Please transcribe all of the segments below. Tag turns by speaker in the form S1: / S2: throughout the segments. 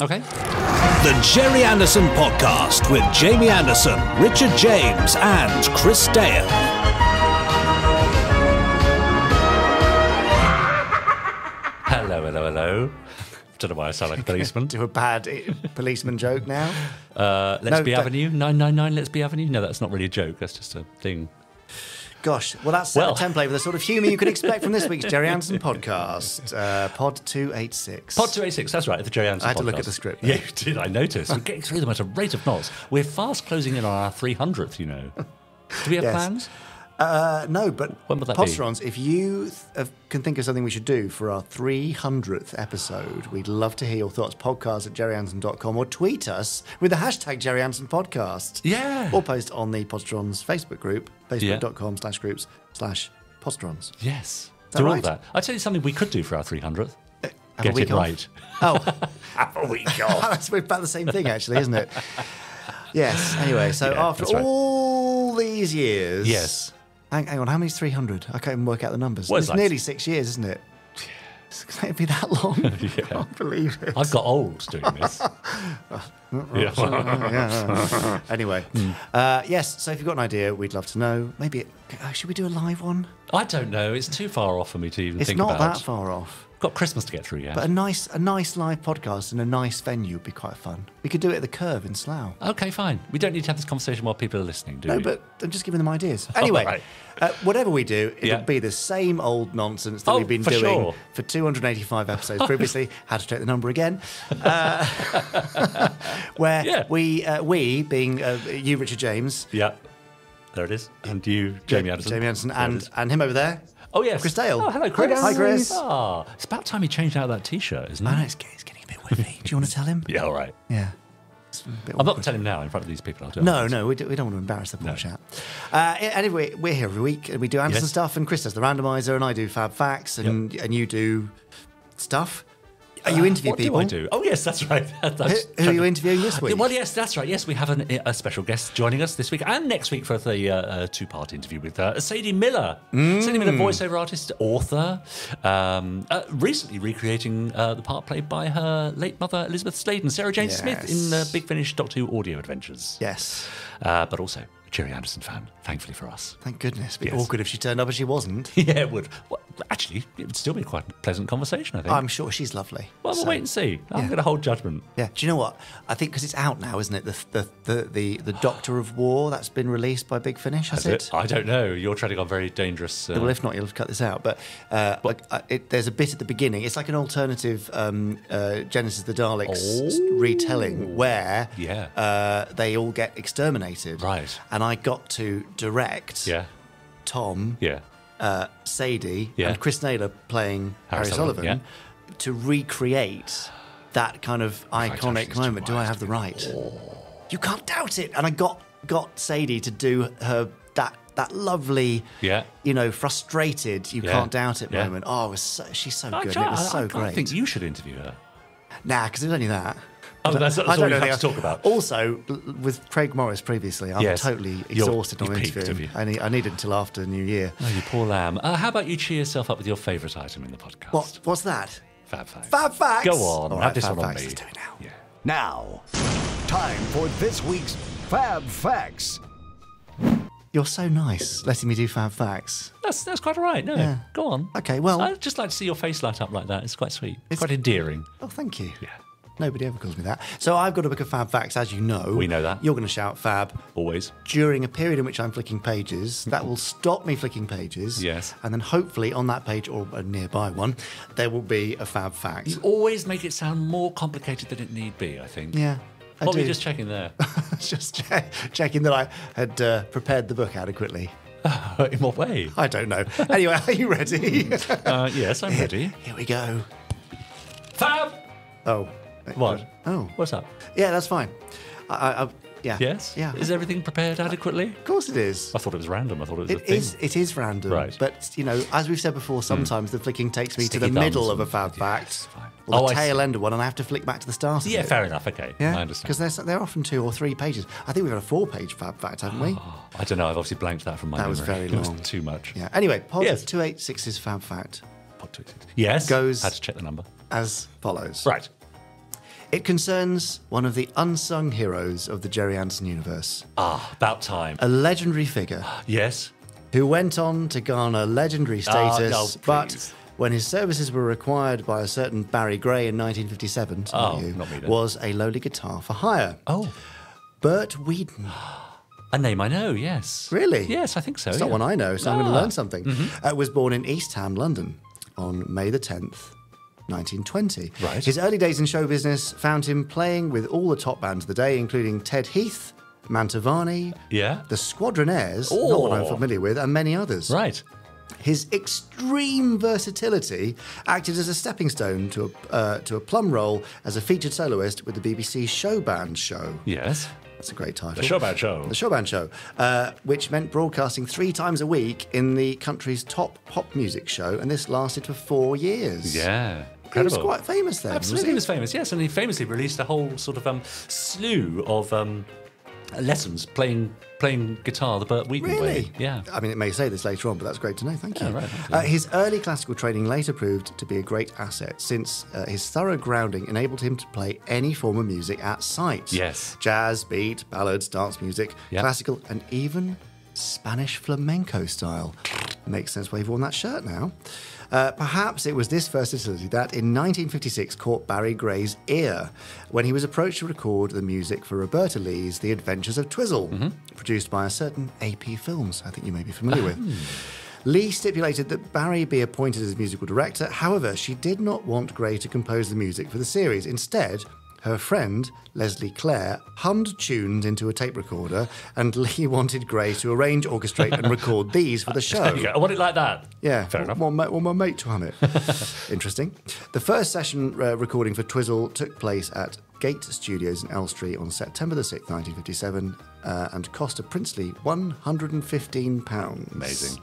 S1: Okay.
S2: The Gerry Anderson Podcast with Jamie Anderson, Richard James, and Chris Dale.
S1: Hello, hello, hello. Don't know why I sound like a policeman.
S3: Do a bad policeman joke now.
S1: Uh, Let's
S3: No,
S1: Be
S3: don't-
S1: Avenue, 999 Let's Be Avenue. No, that's not really a joke. That's just a thing.
S3: Gosh, well, that's
S1: Well.
S3: a template for the sort of humour you can expect from this week's Gerry Anderson podcast, uh, Pod 286.
S1: Pod 286, that's right, the Gerry Anderson
S3: I had to look at the script
S1: Yeah, you did, I noticed. We're getting through them at a rate of knots. We're fast closing in on our 300th, you know. Do we have
S3: Yes.
S1: plans?
S3: Uh, no, but
S1: When would that be?
S3: Podsterons, if you th- uh, can think of something we should do for our 300th episode, we'd love to hear your thoughts. Podcast at gerryanderson.com or tweet us with the hashtag Gerry Anderson Podcast.
S1: Yeah.
S3: Or post on the Podsterons Facebook group,
S1: Yeah.
S3: facebook.com slash groups slash Podsterons.
S1: Yes. do all
S3: right?
S1: that. I'll tell you something we could do for our 300th.
S3: Have a
S1: Get it
S3: off.
S1: right.
S3: Oh,
S1: Have a week off.
S3: that's about the same thing, actually, isn't it? Yes. Anyway, so
S1: Yeah,
S3: after
S1: right.
S3: all these years,
S1: Yes.
S3: Hang, hang on, how many's 300? I can't even work out the numbers.
S1: Well,
S3: it's
S1: it's
S3: nearly six years, isn't it? Can it be that long? I can't believe it.
S1: I've got old doing this. yeah.
S3: Anyway,
S1: Hmm.
S3: uh, yes, so if you've got an idea, we'd love to know. Maybe, it, uh, should we do a live one?
S1: I don't know. It's too far off for me to even
S3: It's
S1: think about.
S3: It's not that far off.
S1: Got Christmas to get through yet.
S3: But a nice, a nice live podcast in a nice venue would be quite fun. We could do it at the Curve in Slough.
S1: okay, fine. We don't need to have this conversation while people are listening, do
S3: No,
S1: we?
S3: but I'm just giving them ideas. Anyway,
S1: right.
S3: uh, whatever we do, it'll
S1: Yeah.
S3: be the same old nonsense that
S1: Oh,
S3: we've been
S1: for
S3: doing
S1: sure.
S3: for 285 episodes previously. Had to check the number again. Uh, where
S1: Yeah.
S3: we, uh, we being uh, you, Richard James,
S1: Yeah. There it is. And you, Jamie Anderson.
S3: Jamie Anderson, and and him over there.
S1: Oh, yes.
S3: Chris Dale.
S1: Oh, hello, Chris.
S3: Hi, Chris.
S1: Ah, it's about time he changed out that t shirt, isn't it?
S3: I know it's, it's getting a bit whiffy. Do you want to tell him?
S1: Yeah, all right.
S3: Yeah. It's a bit
S1: I'm not telling him now in front of these people. I'll do
S3: No, no, we, do, we don't want to embarrass the poor
S1: No.
S3: chap. Uh, anyway, we're here every week and we do Anderson
S1: Yes.
S3: stuff, and Chris does the randomizer, and I do Fab Facts, and and you do stuff. Are you interview
S1: Uh, what
S3: people?
S1: do I do? Oh, yes, that's right. That's
S3: Who, who are you interviewing this week?
S1: Well, yes, that's right. Yes, we have an, a special guest joining us this week and next week for the uh, uh, two-part interview with uh, Sadie Miller. Sadie
S3: Mm.
S1: Miller, voiceover artist, author, um, uh, recently recreating uh, the part played by her late mother Elizabeth Sladen, Sarah Jane Smith in uh,
S3: Yes.
S1: Big Finish Doctor Who audio adventures.
S3: Yes.
S1: Uh, but also Gerry Anderson fan, thankfully for us.
S3: Thank goodness. It'd be
S1: Yes.
S3: awkward if she turned up and she wasn't.
S1: yeah, it would. Well, actually, it would still be quite a pleasant conversation, I think.
S3: I'm sure she's lovely.
S1: well, we'll wait and see. I'm
S3: yeah.
S1: going to hold judgment.
S3: Yeah. Do you know what? I think because it's out now, isn't it? The the, the the the Doctor of War that's been released by Big Finish. Has
S1: Is
S3: it?
S1: it? I don't know. You're treading on very dangerous. Uh,
S3: Well, if not, you'll have to cut this out. But uh, like, uh, it, there's a bit at the beginning. It's like an alternative um, uh, Genesis of the Daleks s- retelling where
S1: Oh. Yeah.
S3: uh, they all get exterminated.
S1: Right.
S3: And I got to direct
S1: yeah,
S3: Tom,
S1: yeah.
S3: uh, Sadie,
S1: Yeah.
S3: and Chris Naylor playing
S1: Harry
S3: Harry,
S1: Sullivan,
S3: Sullivan, to recreate that kind of iconic moment. Do I have the right? You can't doubt it. And I got got Sadie to do her that that lovely,
S1: Yeah.
S3: you know, frustrated. You
S1: Yeah.
S3: can't doubt it
S1: Yeah.
S3: moment. Oh, it was so, she's so
S1: I
S3: good.
S1: try-
S3: it was so
S1: I, I,
S3: great.
S1: I think you should interview her.
S3: Nah, because it was only that.
S1: Oh, that's, that's
S3: I
S1: all
S3: don't
S1: you
S3: know
S1: have
S3: the-
S1: to talk about.
S3: Also, with Craig Morris previously, I'm
S1: Yes.
S3: totally exhausted
S1: you've
S3: on
S1: peaked,
S3: interviewing.
S1: you?
S3: I, need, I needed until after New Year.
S1: Oh, you poor lamb. Uh, how about you cheer yourself up with your favourite item in the podcast?
S3: What? What's that?
S1: Fab facts.
S3: Fab facts.
S1: Go on.
S3: All
S1: have this
S3: fab
S1: one on me.
S3: Let's do it now.
S1: Yeah.
S4: Now, time for this week's Fab Facts.
S3: You're so nice letting me do fab facts.
S1: That's that's quite all right. No,
S3: Yeah.
S1: go on.
S3: Okay, well-
S1: I'd just like to see your face light up like that. It's quite sweet. It's quite endearing.
S3: Oh, thank you.
S1: Yeah.
S3: Nobody ever calls me that. So I've got a book of fab facts, as you know.
S1: We know that.
S3: You're going to shout fab
S1: Always.
S3: during a period in which I'm flicking pages. That will stop me flicking pages.
S1: Yes.
S3: And then hopefully on that page or a nearby one, there will be a fab fact.
S1: You always make it sound more complicated than it need be. I think.
S3: Yeah. I
S1: What were you
S3: do.
S1: just checking there?
S3: just che- checking that I had uh, prepared the book adequately.
S1: In what way?
S3: I don't know. Anyway, are you ready?
S1: Uh, yes, I'm ready.
S3: Here we go.
S1: Fab.
S3: Oh.
S1: What?
S3: Oh.
S1: What's up?
S3: Yeah, that's fine. I, I, yeah.
S1: Yes.
S3: Yeah.
S1: Is everything prepared adequately?
S3: Of course it is.
S1: I thought it was random. I thought it was a thing.
S3: Is, it is random,
S1: Right. Hmm.
S3: but you know, as we've said before, sometimes the flicking takes me
S1: Sticky
S3: to the middle of a fab fact,
S1: fine.
S3: or
S1: Oh,
S3: the
S1: I
S3: tail end of one, and I have to flick back to the start. of
S1: Yeah,
S3: it.
S1: fair enough. Okay,
S3: Yeah,
S1: I understand.
S3: because they're they're often two or three pages. I think we've had a four-page fab fact, haven't we?
S1: Oh, I don't know. I've obviously blanked that from my
S3: That was
S1: memory.
S3: very
S1: It
S3: long.
S1: too much.
S3: Yeah. Anyway, pod
S1: Yes.
S3: two eight six's fab fact
S1: Pod 286. Yes.
S3: Goes- I
S1: Had to check the number.
S3: as follows.
S1: Right.
S3: It concerns one of the unsung heroes of the Gerry Anderson universe,
S1: Ah, about time.
S3: a legendary figure
S1: yes.
S3: who went on to garner legendary status,
S1: Ah, no,
S3: but when his services were required by a certain Barry Gray in 1957, it's
S1: Oh,
S3: you,
S1: not me then.
S3: was a lowly guitar for hire.
S1: Oh,
S3: Bert Weedon.
S1: a name I know. Yes.
S3: Really?
S1: Yes, I think so.
S3: It's
S1: yeah.
S3: not one I know, so I'm going to
S1: Ah.
S3: learn something. Uh, was born in East Ham, London, on May the 10th, 1920.
S1: Right.
S3: His early days in show business found him playing with all the top bands of the day, including Ted Heath, Mantovani,
S1: Yeah.
S3: the Squadronaires, not one I'm
S1: Oh.
S3: familiar with, and many others.
S1: Right.
S3: His extreme versatility acted as a stepping stone to a, uh, to a plum role as a featured soloist with the BBC Show Band Show.
S1: Yes.
S3: That's a great title.
S1: The Showband Show.
S3: The Showband Show, uh, which meant broadcasting three times a week in the country's top pop music show, and this lasted for four years.
S1: Yeah.
S3: He was quite famous then.
S1: Absolutely,
S3: was
S1: he was famous. Yes, and he famously released a whole sort of um, slew of um, lessons playing playing guitar the Bert Weedon
S3: Really?
S1: way. Yeah.
S3: I mean, it may say this later on, but that's great to know. Thank you.
S1: Yeah, right, thank you.
S3: Uh, his early classical training later proved to be a great asset since uh, his thorough grounding enabled him to play any form of music at sight.
S1: Yes.
S3: Jazz, beat, ballads, dance music,
S1: Yeah.
S3: classical, and even Spanish flamenco style. Makes sense why you've worn that shirt now. Uh, perhaps it was this versatility that in 1956 caught Barry Gray's ear when he was approached to record the music for Roberta Leigh's The Adventures of Twizzle,
S1: Mm-hmm.
S3: produced by a certain AP Films, I think you may be familiar with.
S1: Hmm.
S3: Leigh stipulated that Barry be appointed as musical director. However, she did not want Gray to compose the music for the series. Instead, her friend, Leslie Clare, hummed tunes into a tape recorder, and Leigh wanted Gray to arrange, orchestrate, and record these for the show.
S1: There you go. I want it like that.
S3: Yeah,
S1: Fair enough.
S3: Want, my, my mate to hum it. Interesting. The first session uh, recording for Twizzle took place at Gate Studios in Elstree on September the 6th, 1957, uh, and cost a princely £115.
S1: Amazing.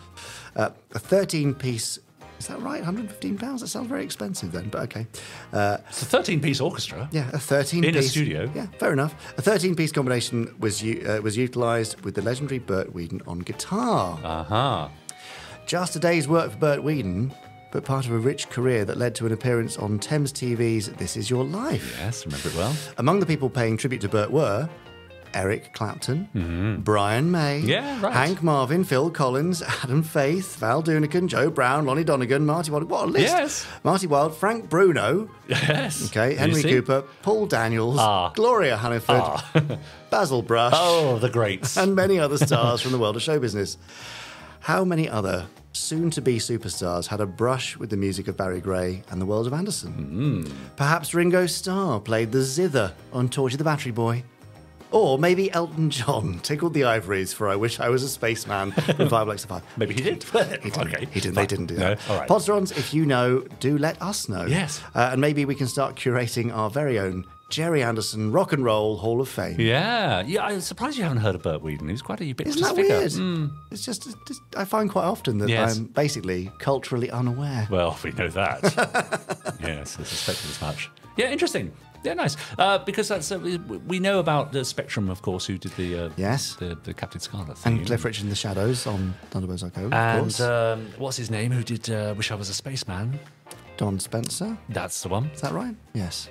S3: Uh, a 13 piece. Is that right? £115? That sounds very expensive then, but okay. Uh,
S1: It's a 13 piece orchestra.
S3: yeah, a 13
S1: In a
S3: piece
S1: studio?
S3: Yeah, fair enough. A 13 piece combination was uh, was utilised with the legendary Bert Weedon on guitar.
S1: Uh huh.
S3: Just a day's work for Bert Weedon, but part of a rich career that led to an appearance on Thames TV's This Is Your Life.
S1: Yes, remember it well.
S3: Among the people paying tribute to Bert were Eric Clapton, Brian May,
S1: Mm-hmm. Yeah, right.
S3: Hank Marvin, Phil Collins, Adam Faith, Val Doonican, Joe Brown, Lonnie Donegan, Marty Wilde. What a list!
S1: Yes.
S3: Marty Wilde, Frank Bruno,
S1: Yes.
S3: okay, Henry? Cooper, Paul Daniels,
S1: Ah.
S3: Gloria Hunniford, Basil Brush,
S1: Oh, the greats.
S3: and many other stars from the world of show business. How many other soon to be superstars had a brush with the music of Barry Gray and the world of Anderson? Perhaps Ringo Starr played the zither on Torchy the Battery Boy. Or maybe Elton John tickled the ivories for I Wish I Was a Spaceman from Fireball XL5.
S1: Maybe he did.
S3: He didn't.
S1: okay.
S3: He didn't. They didn't do that.
S1: No? All right.
S3: Podsterons, if you know, do let us know.
S1: Yes.
S3: Uh, and maybe we can start curating our very own Gerry Anderson Rock and Roll Hall of Fame.
S1: Yeah. Yeah, I'm surprised you haven't heard of Bert Weedon. He was quite a ubiquitous
S3: Isn't that
S1: figure.
S3: weird?
S1: Mm.
S3: It's just, it's just- I find quite often that
S1: Yes.
S3: I'm basically culturally unaware.
S1: Well, we know that. yes, I suspected as much. Yeah, interesting. Yeah, nice. Uh, because that's uh, we- know about the Spectrum, of course, who did the uh,
S3: Yes.
S1: the, the Captain Scarlet thing.
S3: and Cliff Richard in the Shadows on Thunderbirds Are Go, of
S1: And um, what's his name? Who did uh, Wish I Was a Spaceman?
S3: Don Spencer,
S1: That's the one.
S3: is that right? Yes.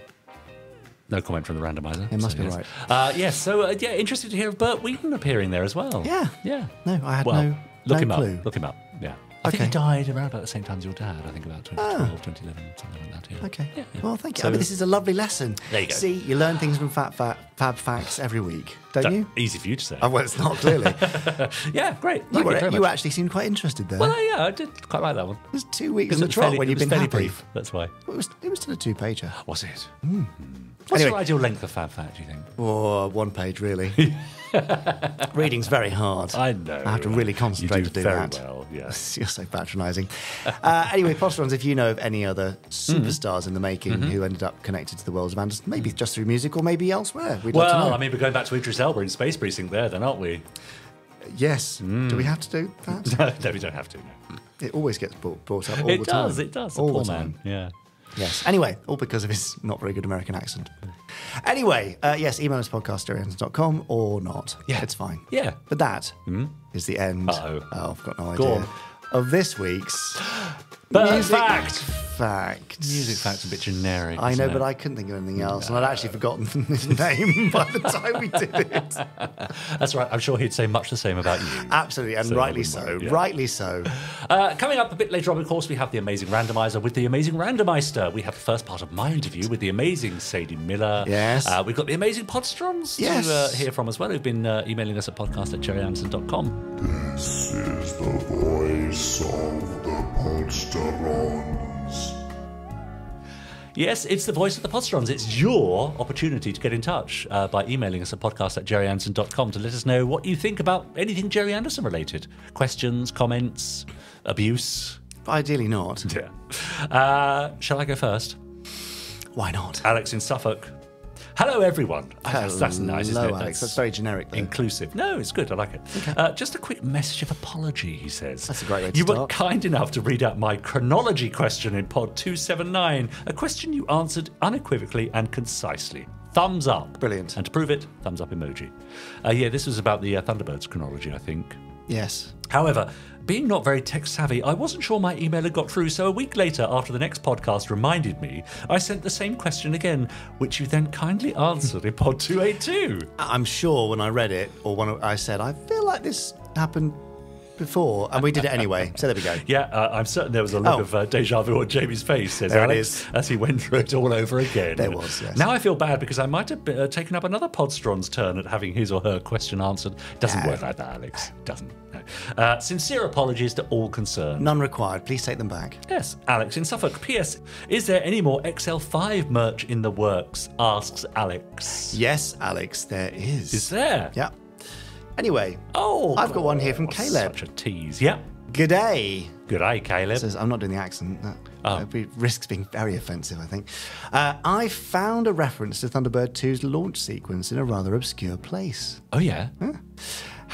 S1: No comment from the randomizer.
S3: It must
S1: so
S3: be
S1: yes.
S3: right.
S1: Uh, yes. So uh, yeah, interested to hear of Bert Weedon appearing there as well.
S3: Yeah.
S1: Yeah.
S3: No, I had
S1: well,
S3: no-
S1: look
S3: no
S1: him
S3: clue.
S1: up. Look him up. Yeah. I think he died around about the same time as your dad. I think about 2012, 2011, something like that. Yeah.
S3: Okay.
S1: Yeah, yeah.
S3: Well, thank you.
S1: So-
S3: I mean, this is a lovely lesson.
S1: There you go.
S3: See, you learn things from fat, fat, Fab Facts every week, don't
S1: That-
S3: you?
S1: Easy for you to say.
S3: Oh, well, it's not clearly.
S1: yeah, great.
S3: you were,
S1: very
S3: you actually seemed quite interested there.
S1: Well, uh, yeah, I did quite like that one.
S3: it was two weeks in the trot when you've been happy.
S1: brief. That's why.
S3: It was, it was still a two-pager.
S1: Was it? Hmm. What's
S3: Anyway.
S1: your ideal length of Fab Fact, do you think?
S3: Or one page, really. Reading's very hard.
S1: I know.
S3: I have to really concentrate
S1: do
S3: to do
S1: very
S3: that.
S1: well, yes.
S3: You're so patronising. uh, anyway, Podsterons, if you know of any other superstars in the making who ended up connected to the world of Anderson, maybe just through music or maybe elsewhere, we'd love to
S1: Well,
S3: know.
S1: I mean, we're going back to Idris Elba in Space Precinct there, then, aren't we?
S3: yes. Do we have to do that?
S1: no, no, we don't have to. No.
S3: it always gets brought, brought up all
S1: It
S3: the time.
S1: does, it does.
S3: All
S1: poor
S3: the
S1: man.
S3: time.
S1: Yeah.
S3: Yes. Anyway, all because of his not very good American accent. Anyway, uh, yes, email us podcast or not.
S1: Yeah.
S3: It's fine.
S1: Yeah.
S3: But that is the end.
S1: Uh-oh.
S3: Oh, I've got no
S1: Go
S3: idea.
S1: on.
S3: Of this week's
S1: But
S3: music
S1: fact!
S3: Facts.
S1: Music facts a bit generic.
S3: I know,
S1: isn't
S3: but? I couldn't think of anything else, and I'd actually forgotten his name by the time we did it.
S1: That's right. I'm sure he'd say much the same about you.
S3: Absolutely, and
S1: So
S3: rightly so.
S1: worry, yeah.
S3: Rightly so.
S1: Uh, coming up a bit later on, of course, we have the amazing randomizer with the amazing randomizer. We have the first part of my interview with the amazing Sadie Miller.
S3: Yes.
S1: Uh, we've got the amazing Podsterons
S3: Yes.
S1: to uh, hear from as well, who've been uh, emailing us at podcast at gerryanderson.com.
S5: This is the voice of the Podsterons.
S1: Yes, it's the voice of the Podsterons. It's your opportunity to get in touch uh, by emailing us at podcast at gerryanderson.com to let us know what you think about anything Gerry Anderson related. Questions, comments, abuse.
S3: Ideally not.
S1: Yeah. Uh, shall I go first?
S3: Why not?
S1: Alex in Suffolk. Hello, everyone. That's, that's nice, isn't it?
S3: Alex. That's very generic, though.
S1: inclusive. No, it's good. I like it. Uh, just a quick message of apology, he says.
S3: That's a great way to
S1: You were kind enough to read out my chronology question in pod 279, a question you answered unequivocally and concisely. Thumbs up.
S3: Brilliant.
S1: And to prove it, thumbs up emoji. Uh, yeah, this was about the uh, Thunderbirds chronology, I think.
S3: Yes.
S1: However, being not very tech savvy, I wasn't sure my email had got through, so a week later, after the next podcast reminded me, I sent the same question again, which you then kindly answered in pod 282.
S3: I'm sure when I read it, or when I said, I feel like this happened before, and we did it anyway. So there we go.
S1: Yeah, uh, I'm certain there was a look
S3: Oh.
S1: of uh, deja vu on Jamie's face, says Alex,
S3: is.
S1: as he went through it all over again.
S3: There was, yes.
S1: Now I feel bad because I might have uh, taken up another Podsteron's turn at having his or her question answered. Doesn't
S3: No.
S1: work like that, Alex. Doesn't. Uh, sincere apologies to all concerned.
S3: None required. Please take them back.
S1: Yes, Alex in Suffolk. P.S. Is there any more XL5 merch in the works? Asks Alex.
S3: Yes, Alex, there is.
S1: Is there?
S3: Yeah. Anyway,
S1: Oh,
S3: I've got one here from Caleb.
S1: Such a tease. Yeah.
S3: G'day.
S1: Good day, Caleb.
S3: Says, I'm not doing the accent. That,
S1: Oh.
S3: that risks being very offensive, I think. Uh, I found a reference to Thunderbird 2's launch sequence in a rather obscure place.
S1: oh yeah.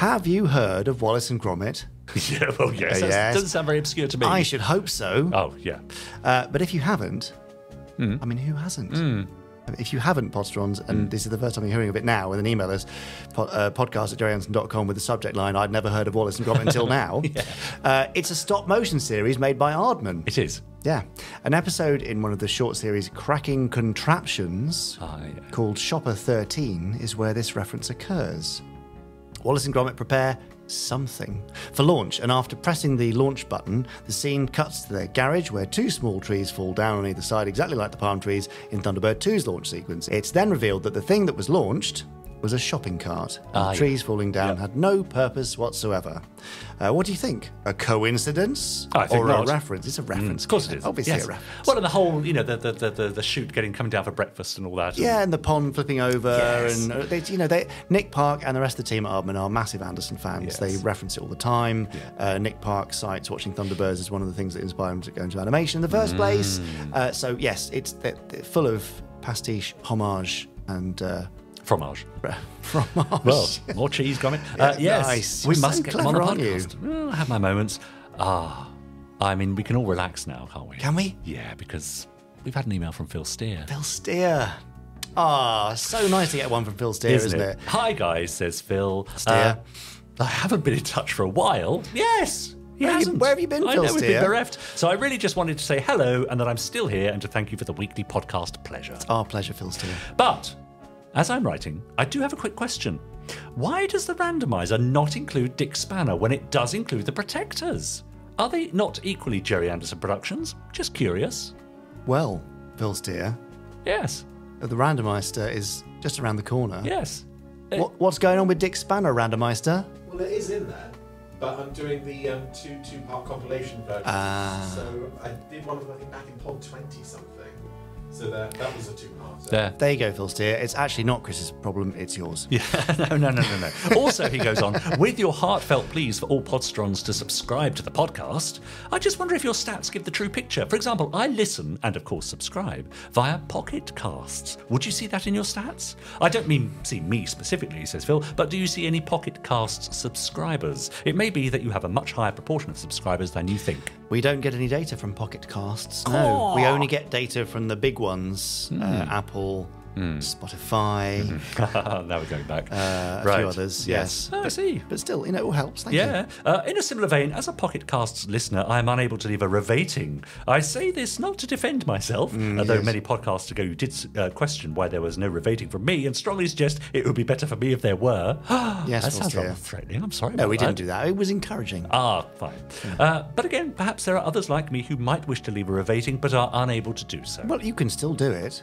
S3: Have you heard of Wallace and Gromit?
S1: yeah. Well, yes.
S3: Uh, yes.
S1: doesn't sound very obscure to me.
S3: I should hope so.
S1: Oh yeah.
S3: Uh, but if you haven't,
S1: Hmm.
S3: I mean, who hasn't? If you haven't, Podsterons, and
S1: Hmm.
S3: this is the first time you're hearing of it now, with an email us, po- uh, podcast at jerryanson.com with the subject line, I'd never heard of Wallace and Gromit until now. uh, it's a stop motion series made by Aardman.
S1: It is.
S3: Yeah. An episode in one of the short series Cracking Contraptions
S1: Ah, yeah.
S3: called Shopper 13 is where this reference occurs. Wallace and Gromit prepare something for launch, and after pressing the launch button, the scene cuts to their garage where two small trees fall down on either side, exactly like the palm trees in Thunderbird 2's launch sequence. It's then revealed that the thing that was launched was a shopping cart. and
S1: Ah,
S3: the
S1: yeah.
S3: trees falling down
S1: Yeah.
S3: had no purpose whatsoever. Uh, what do you think? A coincidence
S1: I think
S3: or
S1: not.
S3: a reference? It's a reference.
S1: Of course it is.
S3: Obviously
S1: Yes.
S3: a reference.
S1: Well, and the whole, you know, the the, the, the, the chute getting coming down for breakfast and all that.
S3: Yeah, and the pond flipping over,
S1: Yes.
S3: and uh, they, you know, they, Nick Park and the rest of the team at Aardman are massive Anderson fans.
S1: Yes.
S3: They reference it all the time.
S1: Yeah.
S3: Uh, Nick Park cites watching Thunderbirds as one of the things that inspired him to go into animation in the first place.
S1: Mm.
S3: Uh, so yes, it's they're, they're full of pastiche, homage, and uh,
S1: Fromage.
S3: fromage.
S1: Well, more cheese coming. Uh, yes,
S3: nice.
S1: we
S3: You're
S1: must
S3: so
S1: get them on the
S3: clever, aren't you?
S1: podcast. Well, I have my moments. Ah, I mean, we can all relax now, can't we?
S3: Can we?
S1: Yeah, because we've had an email from Phil Steer.
S3: Phil Steer. Ah, so nice to get one from Phil Steer, isn't, it?
S1: Hi guys, says Phil.
S3: Steer.
S1: Uh, I haven't been in touch for a while. Yes. He
S3: Where have you-
S1: hasn't.
S3: where have you been,
S1: I
S3: Phil
S1: know we've
S3: Steer?
S1: been bereft. So I really just wanted to say hello and that I'm still here and to thank you for the weekly podcast pleasure.
S3: It's Our pleasure, Phil Steer.
S1: But as I'm writing, I do have a quick question. Why does the randomizer not include Dick Spanner when it does include the Protectors? Are they not equally Gerry Anderson productions? Just curious.
S3: Well, Phil Steer.
S1: Yes.
S3: the Randomizer is just around the corner.
S1: Yes.
S3: What, what's going on with Dick Spanner, Randomizer?
S6: Well, it is in there, but I'm doing the um, two two part compilation version.
S3: Ah.
S6: So I did one of them I think back in pod twenty something. So that that was a two part.
S1: There.
S3: There you go, Phil Steer. It's actually not Chris's problem, it's yours.
S1: Yeah, no, no, no, no, no. Also, he goes on, with your heartfelt pleas for all Podsterons to subscribe to the podcast, I just wonder if your stats give the true picture. For example, I listen and, of course, subscribe via Pocket Casts. Would you see that in your stats? I don't mean see me specifically, says Phil, but do you see any Pocket Casts subscribers? It may be that you have a much higher proportion of subscribers than you think.
S3: We don't get any data from Pocket Casts. No, we only get data from the big ones uh, Apple, Spotify,
S1: now we're going back.
S3: uh, a few others. Yes,
S1: Oh, I see.
S3: but still, you know, it all helps. Thank you.
S1: Yeah. Uh, in a similar vein, as a Pocket Casts listener, I am unable to leave a revating. I say this not to defend myself, although
S3: yes.
S1: many podcasts ago you did uh, question why there was no revating from me, and strongly suggest it would be better for me if there were.
S3: Yes,
S1: that sounds rather threatening. I'm sorry.
S3: No, we
S1: that.
S3: didn't do that. It was encouraging.
S1: Ah, fine. Uh, but again, perhaps there are others like me who might wish to leave a revating but are unable to do so.
S3: Well, you can still do it.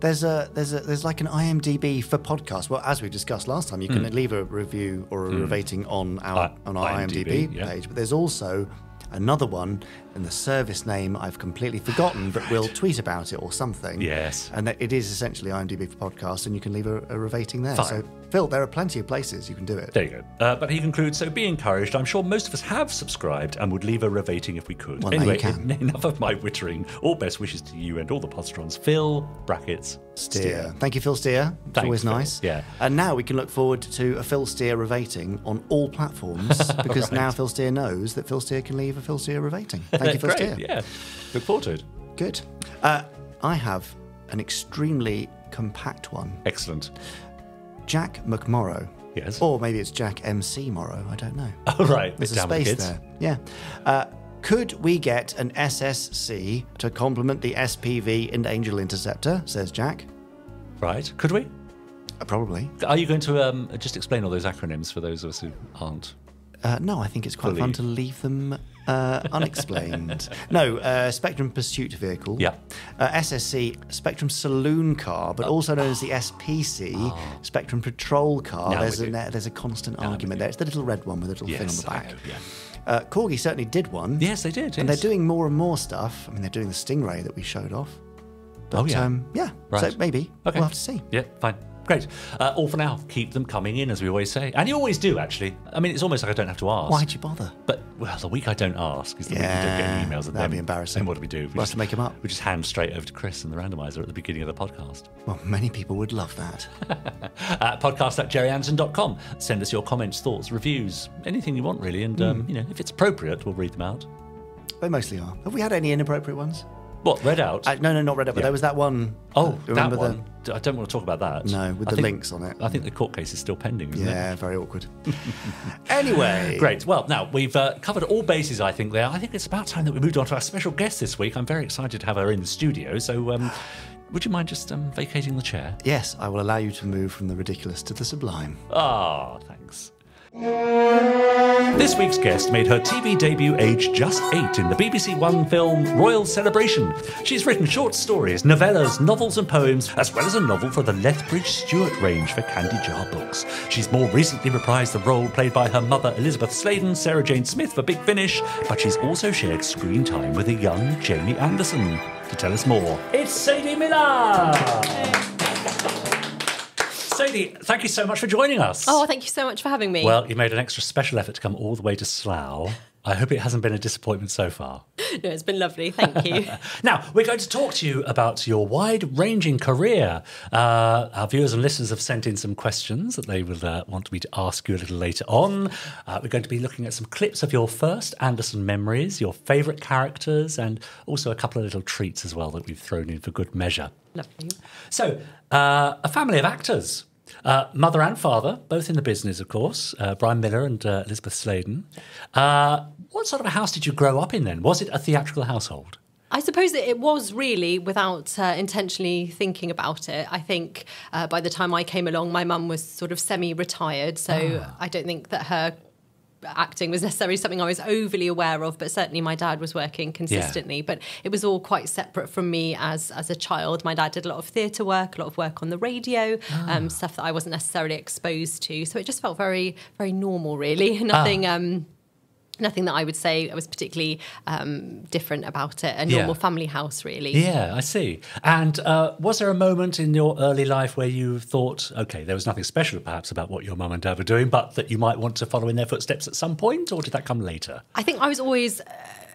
S3: There's a there's a there's like an IMDb for podcasts. Well, as we discussed last time, you can hmm. leave a review or a hmm. rating on our.
S1: I-
S3: on our
S1: IMDb,
S3: IMDb,
S1: yeah.
S3: page. But there's also another one, and the service name I've completely forgotten, but we'll tweet about it or something.
S1: Yes.
S3: and that it is essentially IMDb for podcasts, and you can leave a, a rating there.
S1: Fine.
S3: So, Phil, there are plenty of places you can do it.
S1: There you go. Uh, but he concludes, so be encouraged. I'm sure most of us have subscribed and would leave a revating if we could.
S3: Well,
S1: anyway, enough of my wittering. All best wishes to you and all the Podsterons. Phil, brackets,
S3: Steer. Thank you, Phil Steer. It's
S1: Thanks,
S3: always
S1: Phil.
S3: nice.
S1: Yeah.
S3: And now we can look forward to a Phil Steer revating on all platforms because
S1: Right.
S3: now Phil Steer knows that Phil Steer can leave a Phil Steer revating. Thank you, Phil
S1: Great. Yeah. Look forward to it.
S3: Good. Uh, I have an extremely compact one.
S1: Excellent.
S3: Jack McMorrow.
S1: Yes.
S3: Or maybe it's Jack MC Morrow. I don't know.
S1: Oh, right.
S3: There's a
S1: down the
S3: space there. Yeah. Uh, could we get an SSC to complement the SPV and Angel Interceptor? Says Jack.
S1: Right. Could we?
S3: Uh, probably.
S1: Are you going to um, just explain all those acronyms for those of us who aren't?
S3: Uh, no, I think it's quite
S1: Fully.
S3: fun to leave them uh, unexplained. no, uh, Spectrum Pursuit Vehicle.
S1: Yeah.
S3: Uh, SSC, Spectrum Saloon Car, but also known as the SPC, Spectrum Patrol Car.
S1: Oh. Now
S3: there's, a, there's a constant
S1: Now
S3: argument there. It's the little red one with a little fin on
S1: Yes,
S3: the back.
S1: know, yeah.
S3: Uh, Corgi certainly did one.
S1: Yes, they did.
S3: And
S1: yes.
S3: they're doing more and more stuff. I mean, they're doing the Stingray that we showed off. But,
S1: Oh, yeah.
S3: Um, yeah.
S1: Right.
S3: So maybe.
S1: Okay.
S3: We'll have to see.
S1: Yeah, fine. Great. Uh, all for now. Keep them coming in, as we always say. And you always do, actually. I mean, it's almost like I don't have to ask.
S3: Why'd you bother?
S1: But, well, the week I don't ask is the week we don't get emails at
S3: that'd be embarrassing.
S1: Then what do we do? We
S3: We'll have to make them up.
S1: We just hand straight over to Chris and the randomizer at the beginning of the podcast.
S3: Well, many people would love that.
S1: Uh, podcast at jerryanson.com. Send us your comments, thoughts, reviews, anything you want, really. And,
S3: Hmm.
S1: um, you know, if it's appropriate, we'll read them out.
S3: they mostly are. Have we had any inappropriate ones?
S1: What, read out?
S3: Uh, no, no, not read up, but
S1: Yeah.
S3: there was that one.
S1: oh,
S3: remember
S1: that one. D- I don't want to talk about that.
S3: No, with
S1: I
S3: the
S1: think-
S3: links on it.
S1: I think the court case is still pending,
S3: The,
S1: isn't it?
S3: yeah, very awkward. anyway,
S1: Great. Well, now we've uh, covered all bases, I think, there. I think it's about time that we moved on to our special guest this week. I'm very excited to have her in the studio. So, um, would you mind just um, vacating the chair?
S3: Yes, I will allow you to move from the ridiculous to the sublime.
S1: Ah. This week's guest made her TV debut aged just eight in the BBC One film Royal Celebration. She's written short stories, novellas, novels, and poems, as well as a novel for the Lethbridge Stewart range for Candy Jar Books. She's more recently reprised the role played by her mother Elizabeth Sladen, Sarah Jane Smith for Big Finish, but she's also shared screen time with a young Jamie Anderson. To tell us more, it's Sadie Miller! Sadie, thank you so much for joining us.
S7: Oh, thank you so much for having me.
S1: Well, you made an extra special effort to come all the way to Slough. I hope it hasn't been a disappointment so far.
S7: no, it's been lovely. Thank you.
S1: Now, we're going to talk to you about your wide ranging career. Uh, our viewers and listeners have sent in some questions that they will uh, want me to ask you a little later on. Uh, we're going to be looking at some clips of your first Anderson memories, your favourite characters, and also a couple of little treats as well that we've thrown in for good measure.
S7: lovely.
S1: So, uh, a family of actors. Uh, mother and father, both in the business, of course. Uh, Brian Miller and uh, Elizabeth Sladen. Uh, what sort of a house did you grow up in then? Was it a theatrical household?
S7: I suppose it, it was really without uh, intentionally thinking about it. I think uh, by the time I came along, my mum was sort of semi retired. So I don't think that her acting was necessarily something I was overly aware of, but certainly my dad was working consistently. But it was all quite separate from me as as a child. My dad did a lot of theatre work, a lot of work on the radio, um, stuff that I wasn't necessarily exposed to. So it just felt very very normal, really. Nothing. Um, Nothing that I would say was particularly um, different about it. A
S1: Yeah.
S7: normal family house, really.
S1: Yeah, I see. And uh, was there a moment in your early life where you thought, okay, there was nothing special perhaps about what your mum and dad were doing, but that you might want to follow in their footsteps at some point, or did that come later?
S7: I think I was always uh,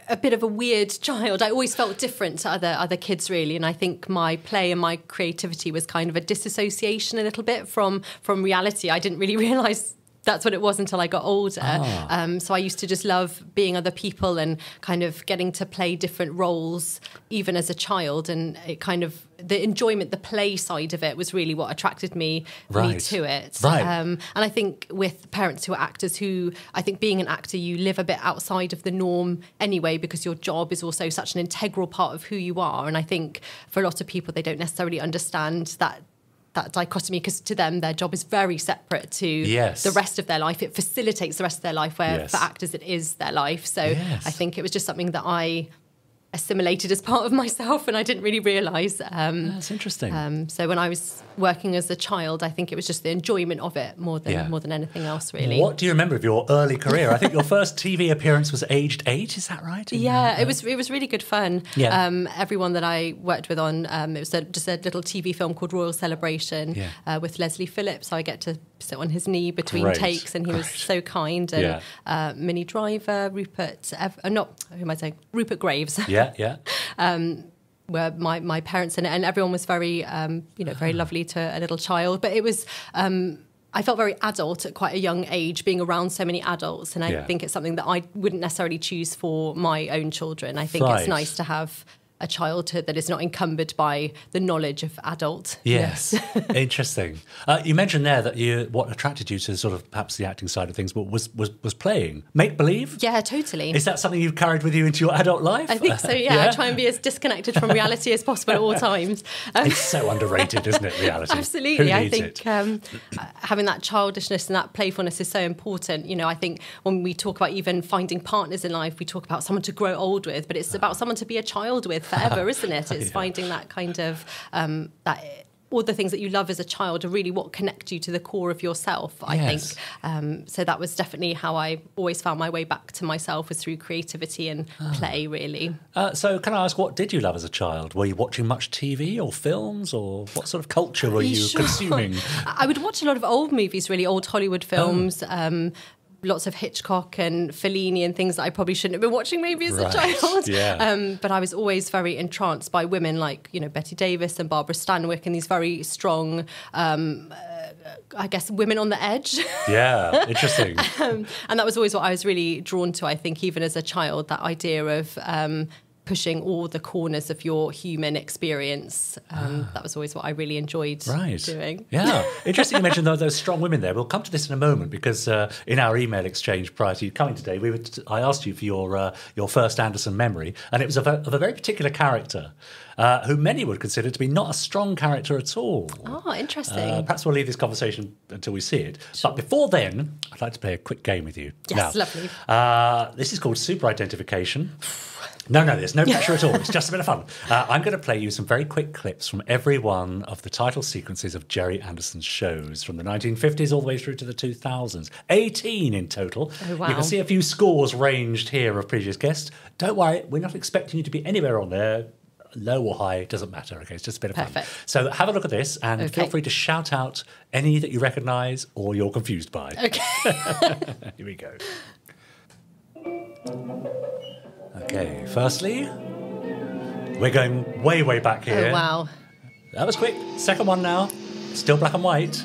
S7: a bit of a weird child. I always felt different to other other kids, really, and I think my play and my creativity was kind of a disassociation a little bit from from reality. I didn't really realise. That's what it was until I got older. Um, so I used to just love being other people and kind of getting to play different roles, even as a child. And it kind of the enjoyment, the play side of it was really what attracted me, me to it.
S1: Right.
S7: Um, and I think with parents who are actors, who I think being an actor, you live a bit outside of the norm anyway, because your job is also such an integral part of who you are. And I think for a lot of people, they don't necessarily understand that. That dichotomy, because to them, their job is very separate to
S1: Yes.
S7: the rest of their life. It facilitates the rest of their life, where
S1: Yes.
S7: for actors, it is their life. So
S1: Yes.
S7: I think it was just something that I assimilated as part of myself, and I didn't really realise. Um,
S1: That's interesting.
S7: um, so when I was working as a child, I think it was just the enjoyment of it more than
S1: Yeah.
S7: more than anything else, really.
S1: What do you remember of your early career? I think your first TV appearance was aged eight. Is that right?
S7: Yeah, it was it was really good fun.
S1: Yeah.
S7: Um, everyone that I worked with on um, it was a, just a little TV film called Royal Celebration
S1: Yeah.
S7: uh, with Leslie Phillips. So I get to sit on his knee between
S1: Great,
S7: takes, and he was so kind. And
S1: Yeah.
S7: uh, Minnie Driver, Rupert, Ev- uh, not who am I saying? Rupert Graves.
S1: Yeah, yeah.
S7: were my, my parents it, and everyone was very, um, you know, very lovely to a little child. But it was, um, I felt very adult at quite a young age, being around so many adults, and I
S1: Yeah.
S7: think it's something that I wouldn't necessarily choose for my own children. I think
S1: Right.
S7: it's nice to have a childhood that is not encumbered by the knowledge of adult.
S1: Yes, interesting. Uh, you mentioned there that you what attracted you to sort of perhaps the acting side of things, but was was was playing make believe.
S7: Yeah, totally.
S1: Is that something you've carried with you into your adult life?
S7: I think so. Yeah, I try and be as disconnected from reality as possible at all times. Um,
S1: It's so underrated, isn't it? Reality.
S7: Absolutely. I think um, having that childishness and that playfulness is so important. You know, I think when we talk about even finding partners in life, we talk about someone to grow old with, but it's about someone to be a child with forever, isn't it? It's finding that kind of um, that. All the things that you love as a child are really what connect you to the core of yourself. I
S1: Yes.
S7: think um, so. That was definitely how I always found my way back to myself was through creativity and
S1: Ah.
S7: play. Really,
S1: Uh, so, can I ask, what did you love as a child? Were you watching much TV or films, or what sort of culture were you
S7: Sure.
S1: consuming?
S7: I would watch a lot of old movies, really old
S1: Oh.
S7: Hollywood films. Um, Lots of Hitchcock and Fellini and things that I probably shouldn't have been watching maybe as
S1: Right,
S7: a child.
S1: yeah.
S7: Um, but I was always very entranced by women like you know Bette Davis and Barbara Stanwyck and these very strong, um, uh, I guess, women on the edge.
S1: yeah, interesting.
S7: and that was always what I was really drawn to. I think even as a child, that idea of um, pushing all the corners of your human experience. Um, That was always what I really enjoyed
S1: Ah. Right.
S7: doing.
S1: Yeah. Interesting you mentioned those, those strong women there. We'll come to this in a moment because uh, in our email exchange prior to you coming today, we were t- I asked you for your uh, your first Anderson memory, and it was of a, of a very particular character uh, who many would consider to be not a strong character at all.
S7: Oh, interesting.
S1: Uh, perhaps we'll leave this conversation until we see it. But before then, I'd like to play a quick game with you.
S7: Yes,
S1: Now,
S7: lovely.
S1: Uh, this is called super identification. No, no, there's no pressure at all. It's just a bit of fun. Uh, I'm going to play you some very quick clips from every one of the title sequences of Gerry Anderson's shows from the 1950s all the way through to the 2000s. 18 in total.
S7: Oh, wow.
S1: You can see a few scores ranged here of previous guests. Don't worry, we're not expecting you to be anywhere on there. Low or high, doesn't matter. Okay, it's just a bit of
S7: Perfect.
S1: fun. So have a look at this and feel free to shout out any that you recognise or you're confused by.
S7: Okay.
S1: Here we go. Okay, firstly, we're going way, way back oh, here.
S7: Oh, wow.
S1: That was quick. Second one now. Still black and white.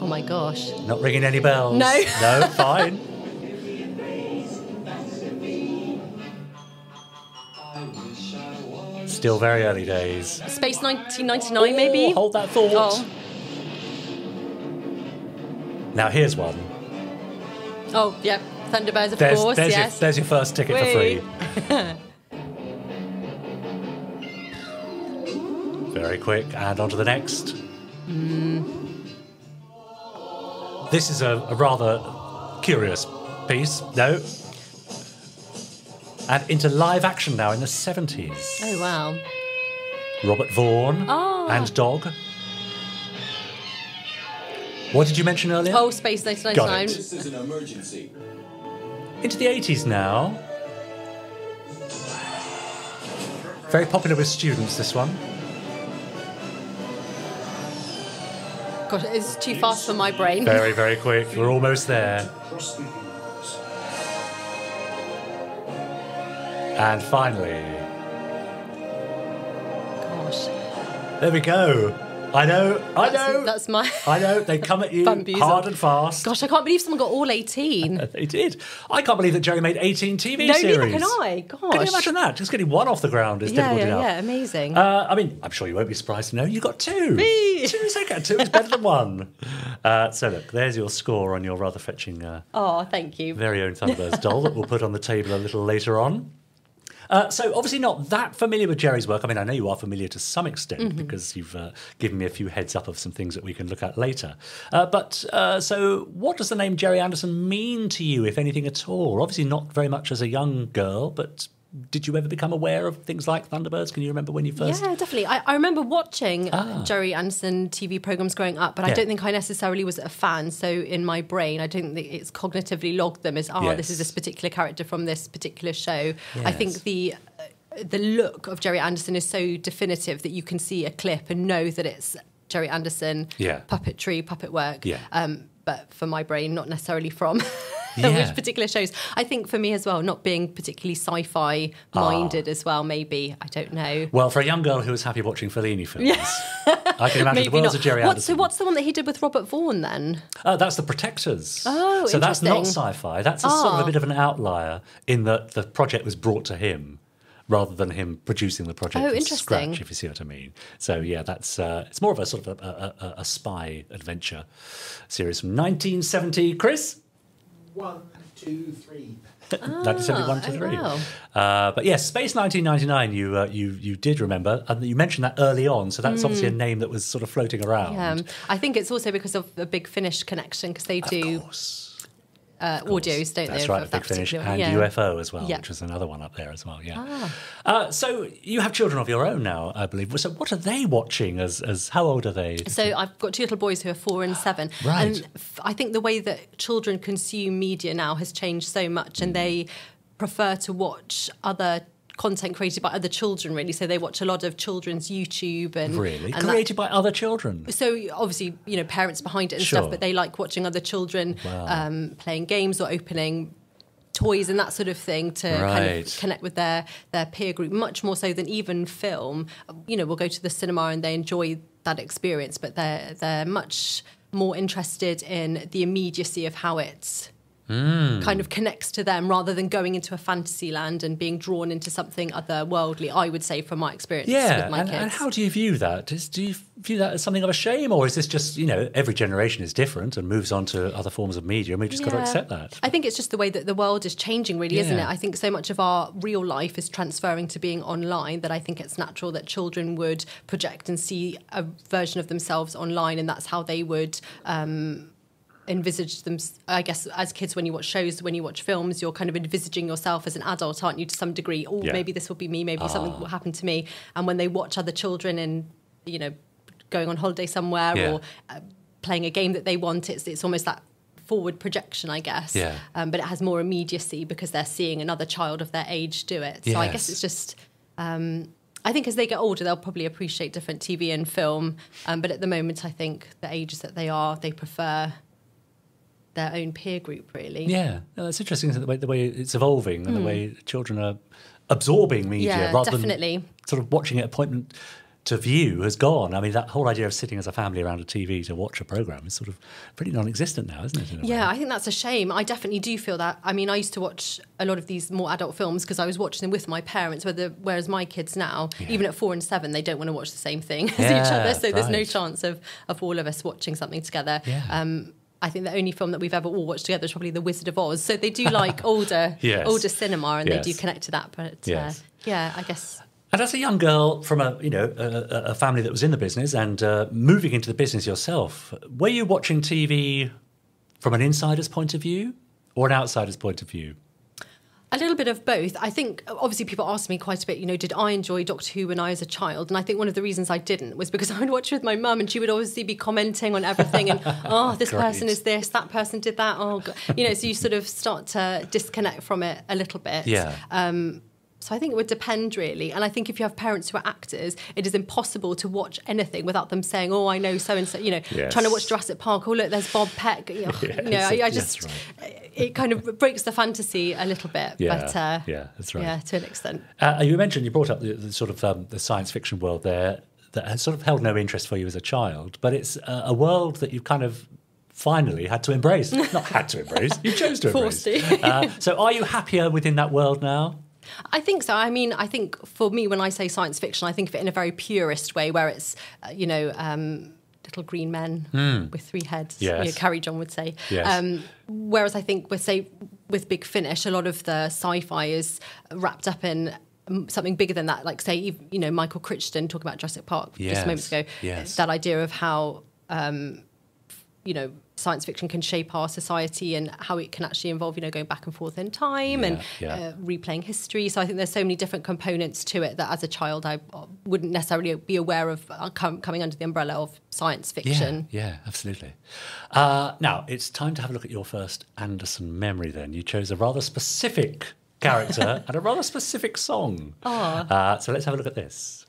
S7: Oh my gosh.
S1: Not ringing any bells.
S7: No.
S1: No, fine. Still very early days.
S7: Space 1999, maybe?
S1: Oh, hold that thought.
S7: Oh.
S1: Now here's one.
S7: Oh, yep. Thunderbirds, of
S1: There's,
S7: course,
S1: there's,
S7: yes.
S1: your, there's your first ticket for free. Very quick, and on to the next. Hmm. This is a, a rather curious piece. No. And into live action now in the 70s.
S7: Oh, wow.
S1: Robert Vaughan
S7: Oh.
S1: and Dog. What did you mention earlier?
S7: Oh, Space
S1: Got
S7: 1999.
S1: it.
S8: This is an emergency.
S1: into the 80s now. Very popular with students, this one.
S7: Gosh, it's too fast for my brain.
S1: Very, very quick. We're almost there.
S5: Cross the universe.
S1: And finally,
S7: Gosh.
S1: there we go. I know, I
S7: That's-
S1: know.
S7: that's my-
S1: I know. They come at you hard and fast.
S7: Gosh, I can't believe someone got all 18.
S1: They did. I can't believe that Gerry made 18 TV
S7: No,
S1: series.
S7: neither can I. Gosh.
S1: Can you imagine that? Just getting one off the ground is
S7: yeah,
S1: difficult
S7: yeah,
S1: enough.
S7: yeah, amazing.
S1: Uh, I mean, I'm sure you won't be surprised to know you got two.
S7: Me.
S1: Two is okay. Two is better than one. Uh, so look, there's your score on your rather fetching uh,
S7: oh, thank you.
S1: very own Thunderbirds doll that we'll put on the table a little later on. Uh, so obviously not that familiar with Gerry's work. I mean, I know you are familiar to some extent
S7: Mm-hmm.
S1: because you've uh, given me a few heads up of some things that we can look at later. Uh, but uh, so, what does the name Gerry Anderson mean to you, if anything at all? Obviously, not very much as a young girl, but did you ever become aware of things like Thunderbirds? Can you remember when you first?
S7: Yeah, definitely. I, I remember watching
S1: Ah.
S7: Gerry Anderson TV programs growing up, but I don't think I necessarily was a fan. So in my brain, I don't think it's cognitively logged them as, oh, this is this particular character from this particular show. I think the uh, the look of Gerry Anderson is so definitive that you can see a clip and know that it's Gerry Anderson,
S1: Yeah.
S7: puppetry, puppet work.
S1: Yeah.
S7: Um, but for my brain, not necessarily from.
S1: Yeah.
S7: Which particular shows? I think for me as well, not being particularly sci-fi
S1: Ah.
S7: minded as well. Maybe I don't know.
S1: Well, for a young girl who was happy watching Fellini films, I can imagine
S7: Maybe
S1: the world's
S7: not.
S1: of
S7: Gerry
S1: Anderson.
S7: so what's the one that he did with Robert Vaughan then?
S1: Uh, that's the Protectors.
S7: Oh,
S1: so that's not sci-fi. That's a sort of a
S7: Ah.
S1: bit of an outlier in that the project was brought to him rather than him producing the project
S7: Oh,
S1: from
S7: interesting.
S1: scratch. If you see what I mean. So yeah, that's uh, it's more of a sort of a, a, a, a spy adventure series from 1970. Chris.
S6: One, two, three.
S1: 1971 to
S7: oh,
S1: three.
S7: wow.
S1: Uh, but yes, Space 1999. You uh, you you did remember, and you mentioned that early on. So that's obviously a name that was sort of floating around.
S7: Um, I think it's also because of a Big Finish connection because they do
S1: course.
S7: Uh, audios, don't
S1: That's
S7: they?
S1: right, Big Finish and?
S7: Yeah.
S1: UFO as well,
S7: Yeah.
S1: which was another one up there as well. Yeah.
S7: Ah.
S1: Uh, so you have children of your own now, I believe. So what are they watching? As as how old are they?
S7: So I've got two little boys who are four and seven,
S1: Right.
S7: and f- I think the way that children consume media now has changed so much, and they prefer to watch other content created by other children. Really, so they watch a lot of children's YouTube and
S1: really
S7: and that-
S1: created by other children.
S7: so obviously you know parents behind it and
S1: Sure.
S7: stuff but they like watching other children
S1: Wow.
S7: um, playing games or opening toys and that sort of thing to kind of connect with their their peer group much more so than even film you know we'll go to the cinema and they enjoy that experience but they're they're much more interested in the immediacy of how it's
S1: Hmm.
S7: kind of connects to them rather than going into a fantasy land and being drawn into something otherworldly i would say from my experience
S1: Yeah,
S7: with my
S1: and,
S7: kids
S1: and how do you view that? Is, do you view that as something of a shame, or is this just you know every generation is different and moves on to other forms of media, and we've just got to accept that?
S7: I think it's just the way that the world is changing, really, isn't it? I think so much of our real life is transferring to being online that I think it's natural that children would project and see a version of themselves online, and that's how they would. Um, envisage them i guess as kids when you watch shows when you watch films you're kind of envisaging yourself as an adult aren't you to some degree oh
S1: Yeah.
S7: maybe this will be me maybe something will happen to me and when they watch other children and you know going on holiday somewhere
S1: Yeah.
S7: or uh, playing a game that they want it's it's almost that forward projection i guess
S1: Yeah.
S7: um, but it has more immediacy because they're seeing another child of their age do it so i guess it's just um, I think as they get older, they'll probably appreciate different TV and film. Um, but at the moment, I think the ages that they are, they prefer their own peer group, really.
S1: Yeah, no, that's interesting. The way, the way it's evolving and the way children are absorbing media
S7: Hmm. Yeah,
S1: rather
S7: definitely.
S1: than sort of watching it appointment to view has gone. I mean, that whole idea of sitting as a family around a TV to watch a program is sort of pretty non-existent now, isn't it? a way?
S7: Yeah, I think that's a shame. I definitely do feel that. I mean, I used to watch a lot of these more adult films because I was watching them with my parents. Whether, whereas my kids now, even at four and seven, they don't want to watch the same thing as
S1: Yeah,
S7: each other. So there's no chance of of all of us watching something together.
S1: Yeah.
S7: Um, I think the only film that we've ever all watched together is probably The Wizard of Oz. So they do like older,
S1: Yes.
S7: older cinema, and they do connect to that. But
S1: Yes.
S7: uh, yeah, I guess.
S1: And as a young girl from a you know a, a- a family that was in the business and uh, moving into the business yourself, were you watching TV from an insider's point of view or an outsider's point of view?
S7: A little bit of both. I think obviously people ask me quite a bit, you know, did I enjoy Doctor Who when I was a child? And I think one of the reasons I didn't was because I would watch with my mum and she would obviously be commenting on everything and oh, this
S1: Great.
S7: person is this, that person did that. Oh, God. you know, so you sort of start to disconnect from it a little bit.
S1: Yeah.
S7: Um, so I think it would depend really. And I think if you have parents who are actors, it is impossible to watch anything without them saying, "Oh, I know so and so." You know,
S1: Yes.
S7: trying to watch Jurassic Park. Oh, look, there's Bob Peck. You know, you know, I, I just
S1: that's
S7: it kind of breaks the fantasy a little bit.
S1: Yeah,
S7: But uh,
S1: yeah, that's right.
S7: Yeah, to an extent.
S1: Uh, you mentioned you brought up the, the sort of um, the science fiction world there. that has sort of held no interest for you as a child, but it's a, a world that you've kind of finally had to embrace. Not had to embrace, you chose to embrace.
S7: To.
S1: Uh, so are you happier within that world now?
S7: I think so. I mean, I think for me, when I say science fiction, I think of it in a very purist way, where it's, uh, you know, um, little green men with three heads. you know. Carrie John would say.
S1: Yes.
S7: Um, whereas I think with say with Big Finish, a lot of the sci-fi is wrapped up in um, something bigger than that. Like say, you know, Michael Crichton talking about Jurassic Park
S1: Yes.
S7: just moments ago.
S1: Yes.
S7: That idea of how. Um, you know, science fiction can shape our society and how it can actually involve, you know, going back and forth in time and
S1: Yeah, yeah.
S7: Uh, replaying history. So I think there's so many different components to it that as a child I uh, wouldn't necessarily be aware of uh, com- coming under the umbrella of science fiction.
S1: Yeah, yeah, absolutely. Uh, now it's time to have a look at your first Anderson memory. Then you chose a rather specific character and a rather specific song. Uh, so let's have a look at this.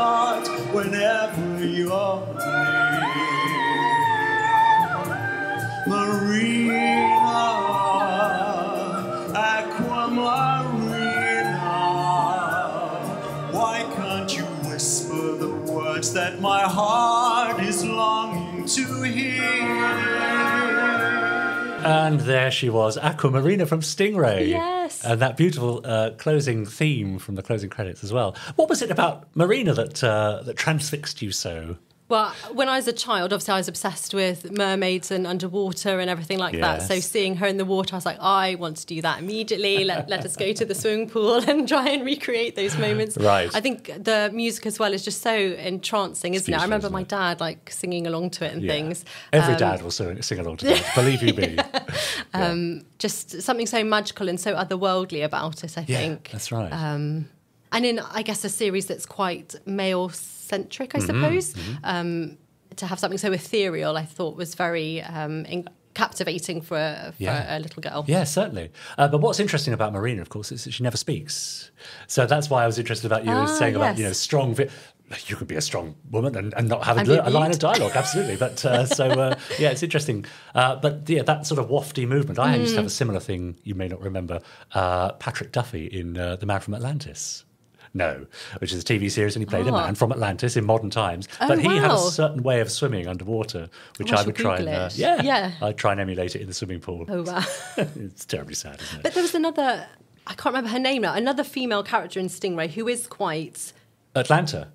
S8: Enchantments start whenever you're near? Marina, Aquamarina. Why can't you whisper the words that my heart is longing to hear?
S1: And there she was, Aquamarina from Stingray. And that beautiful uh, closing theme from the closing credits as well. What was it about Marina that uh, that transfixed you so?
S7: Well, when I was a child, obviously I was obsessed with mermaids and underwater and everything like that. So seeing her in the water, I was like, I want to do that immediately. Let, let us go to the swimming pool and try and recreate those moments.
S1: Right.
S7: I think the music as well is just so entrancing, isn't it? I remember my dad like singing along to it and
S1: Yeah.
S7: things.
S1: Every
S7: Um,
S1: dad will sing, sing along to that. Believe you me. Yeah.
S7: Just something so magical and so otherworldly about it, I
S1: Yeah,
S7: think.
S1: that's right.
S7: and in I guess a series that's quite male centric, I
S1: Mm-hmm,
S7: suppose. Um, to have something so ethereal, I thought was very um, in- captivating for, a, for
S1: Yeah.
S7: a little girl.
S1: Yeah, certainly. Uh, but what's interesting about Marina, of course, is that she never speaks. So that's why I was interested about you
S7: Ah,
S1: saying about
S7: yes.
S1: you know strong. You could be a strong woman and, and not have a,
S7: And
S1: a line of dialogue, absolutely. But uh, so uh, yeah, it's interesting. Uh, but yeah, that sort of wafty movement. I used to
S7: Mm.
S1: have a similar thing. You may not remember uh, Patrick Duffy in uh, The Man from Atlantis. No, which is a TV series, and he played a
S7: Oh.
S1: man from Atlantis in modern times.
S7: Oh,
S1: but he had a certain way of swimming underwater, which
S7: Oh, I
S1: I would try and uh, yeah,
S7: Yeah.
S1: I'd try and emulate it in the swimming pool.
S7: Oh wow!
S1: it's terribly sad, isn't it?
S7: but there was another. I can't remember her name now. Another female character in Stingray who is quite.
S1: Atlanta.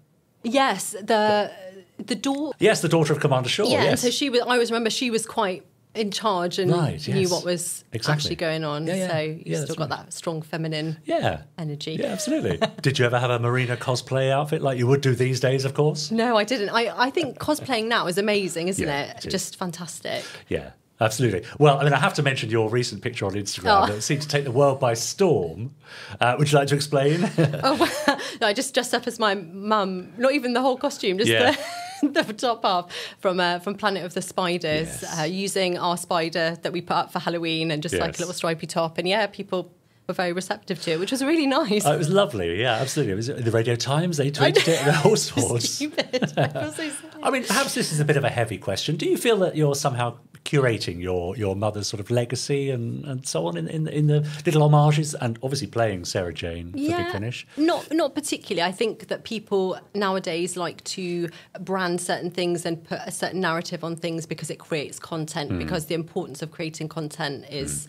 S7: Yes, the the daughter.
S1: Yes, the daughter of Commander Shaw.
S7: yeah, and
S1: yes.
S7: so she was. I always remember she was quite in charge and
S1: Right,
S7: knew what was
S1: Exactly.
S7: actually going on.
S1: Yeah, yeah.
S7: So you
S1: Yeah,
S7: still got
S1: right.
S7: that strong feminine
S1: yeah.
S7: energy.
S1: Yeah, absolutely. Did you ever have a Marina cosplay outfit like you would do these days, of course?
S7: No, I didn't. I, I think cosplaying now is amazing, isn't it? Just fantastic.
S1: Yeah, absolutely. Well, I mean, I have to mention your recent picture on Instagram
S7: Oh.
S1: that seemed to take the world by storm. Uh, would you like to explain?
S7: No, I just dressed up as my mum. Not even the whole costume, just
S1: Yeah.
S7: the, the top half from uh, from Planet of the Spiders,
S1: Yes.
S7: uh, using our spider that we put up for Halloween, and just like a little stripy top. And yeah, people were very receptive to it, which was really nice.
S1: Oh, it was lovely. Yeah, absolutely. It was the Radio Times. They tweeted it and all sorts.
S7: Stupid. I so.
S1: I mean, perhaps this is a bit of a heavy question. Do you feel that you're somehow curating your, your mother's sort of legacy and, and so on in, in, in the little homages and obviously playing Sarah Jane for Big Finish?
S7: Not not particularly. I think that people nowadays like to brand certain things and put a certain narrative on things because it creates content.
S1: Hmm.
S7: Because the importance of creating content is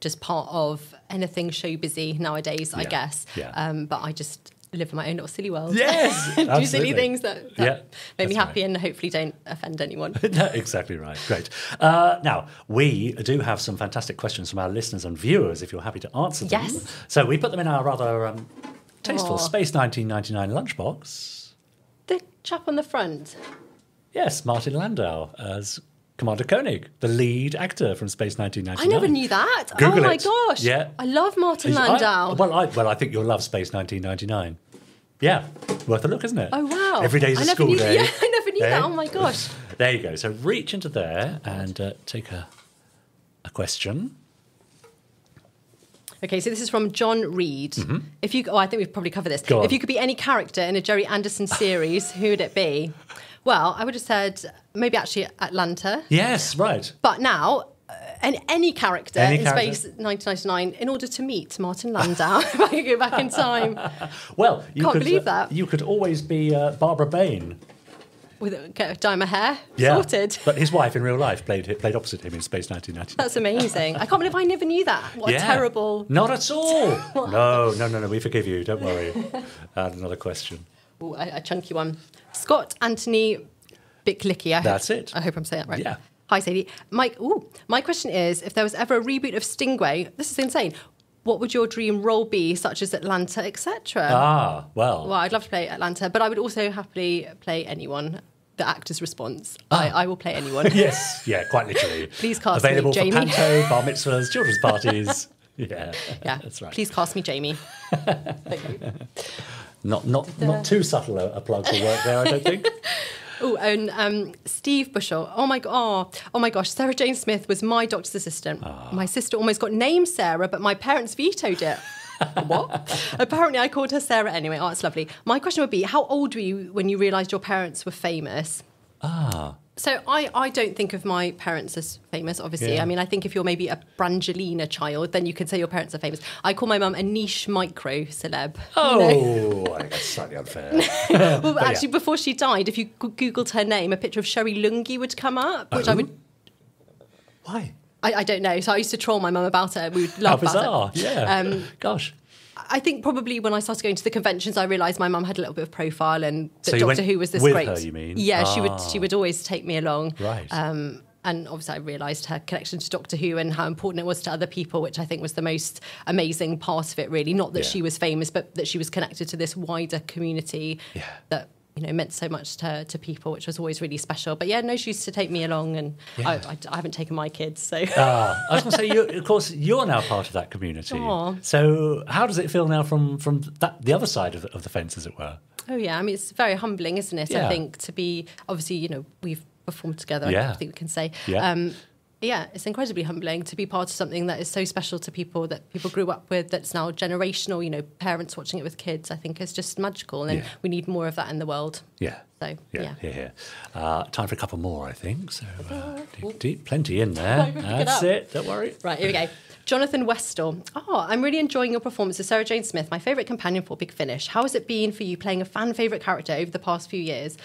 S7: just part of anything show busy nowadays. I guess.
S1: yeah.
S7: Um, but I just live in my own little silly world.
S1: Yes,
S7: do silly things that, that
S1: Yeah,
S7: make me happy
S1: right.
S7: and hopefully don't offend anyone.
S1: No, exactly right. Great. Uh, now, we do have some fantastic questions from our listeners and viewers if you're happy to answer them.
S7: Yes.
S1: So we put them in our rather um, tasteful
S7: Aw.
S1: Space 1999 lunchbox.
S7: the chap on the front.
S1: Yes, Martin Landau as Commander Koenig, the lead actor from Space 1999.
S7: I never knew that.
S1: Google
S7: oh my
S1: it.
S7: gosh!
S1: Yeah.
S7: I love Martin
S1: I-
S7: Landau.
S1: well, I, well, I think you'll love Space 1999. Yeah, worth a look, isn't it?
S7: Oh wow!
S1: Every day's
S7: I
S1: a school
S7: knew,
S1: day.
S7: Yeah, I never knew
S1: Eh?
S7: that. Oh my gosh!
S1: There you go. So reach into there and uh, take a a question.
S7: Okay, so this is from John Reed. If you, oh, I think we've probably covered this.
S1: Mm-hmm.
S7: If you could be any character in a Gerry Anderson series, who would it be? Well, I would have said maybe actually Atlanta.
S1: Yes, right.
S7: But now, uh, an, any character
S1: Any
S7: in
S1: character.
S7: Space 1999 in order to meet Martin Landau, if I could go back in time.
S1: Well, you
S7: Can't
S1: could,
S7: believe
S1: uh,
S7: that.
S1: You could always be uh, Barbara Bain.
S7: With get dye my hair,
S1: Yeah.
S7: sorted.
S1: But his wife in real life played played opposite him in Space 1999.
S7: That's amazing. I can't believe I never knew that. What
S1: Yeah.
S7: a terrible.
S1: Not at all. no, no, no, no. We forgive you. Don't worry. Another question.
S7: Ooh, a, a chunky one. Scott Anthony Bicklicky. I hope-
S1: That's it.
S7: I hope I'm saying that right.
S1: Yeah.
S7: Hi, Sadie. Mike, ooh, my question is if there was ever a reboot of Stingray, this is insane. What would your dream role be, such as Atlanta, etc.?
S1: Ah, well.
S7: Well, I'd love to play Atlanta, but I would also happily play anyone. The actor's response. I, I will play anyone.
S1: Ah. Yes, yeah, quite literally.
S7: Please cast me, Jamie.
S1: Available
S7: Jamie.
S1: for panto, bar mitzvahs, children's parties. Yeah,
S7: Yeah,
S1: that's right.
S7: Please cast me, Jamie. Thank you.
S1: Not not not too subtle a, a plug for work there, I don't think.
S7: Oh, and um, Steve Bushell. Oh my god. Oh, oh my gosh. Sarah Jane Smith was my doctor's assistant.
S1: Ah.
S7: My sister almost got named Sarah, but my parents vetoed it. what? Apparently, I called her Sarah anyway. Oh, it's lovely. My question would be: How old were you when you realised your parents were famous?
S1: Ah,
S7: So I, I don't think of my parents as famous, obviously.
S1: Yeah.
S7: I mean, I think if you're maybe a Brangelina child, then you could say your parents are famous. I call my mum a niche micro celeb.
S1: oh, I think that's slightly unfair.
S7: Well,
S1: yeah.
S7: actually, before she died, if you Googled her name, a picture of Sherry Lungi would come up, which I
S1: Oh.
S7: would.
S1: Why?
S7: I, I don't know. So I used to troll my mum about it. We would
S1: How
S7: laugh
S1: bizarre!
S7: about it.
S1: Yeah.
S7: Um,
S1: Gosh.
S7: I think probably when I started going to the conventions, I realised my mum had a little bit of profile, and that
S1: So
S7: Doctor Who was this
S1: with
S7: great.
S1: her, you mean?
S7: Yeah, she would.
S1: Ah.
S7: She would always take me along.
S1: Right.
S7: Um, and obviously, I realised her connection to Doctor Who and how important it was to other people, which I think was the most amazing part of it. Really, not that
S1: Yeah.
S7: she was famous, but that she was connected to this wider community
S1: Yeah.
S7: that you know meant so much to, to people, which was always really special. But yeah, no, she used to take me along, and I, I, I haven't taken my kids, so.
S1: Ah, I was going to say, you, of course, you're now part of that community.
S7: Aw.
S1: So, how does it feel now from from that the other side of the, of the fence, as it were?
S7: Oh yeah, I mean it's very humbling, isn't it?
S1: Yeah.
S7: I think to be obviously, you know, we've performed together.
S1: Yeah.
S7: I think we can say.
S1: Yeah.
S7: Um, yeah, it's incredibly humbling to be part of something that is so special to people that people grew up with. That's now generational. You know, parents watching it with kids. I think is just magical, and
S1: Yeah.
S7: we need more of that in the world.
S1: Yeah.
S7: So
S1: Yeah,
S7: yeah.
S1: here, here. Uh, time for a couple more, I think. So, uh, deep, deep, plenty in there. That's it. Don't worry.
S7: Right, here we go. Jonathan Westall. Oh, I'm really enjoying your performance as Sarah Jane Smith, my favourite companion for Big Finish. How has it been for you playing a fan favourite character over the past few years?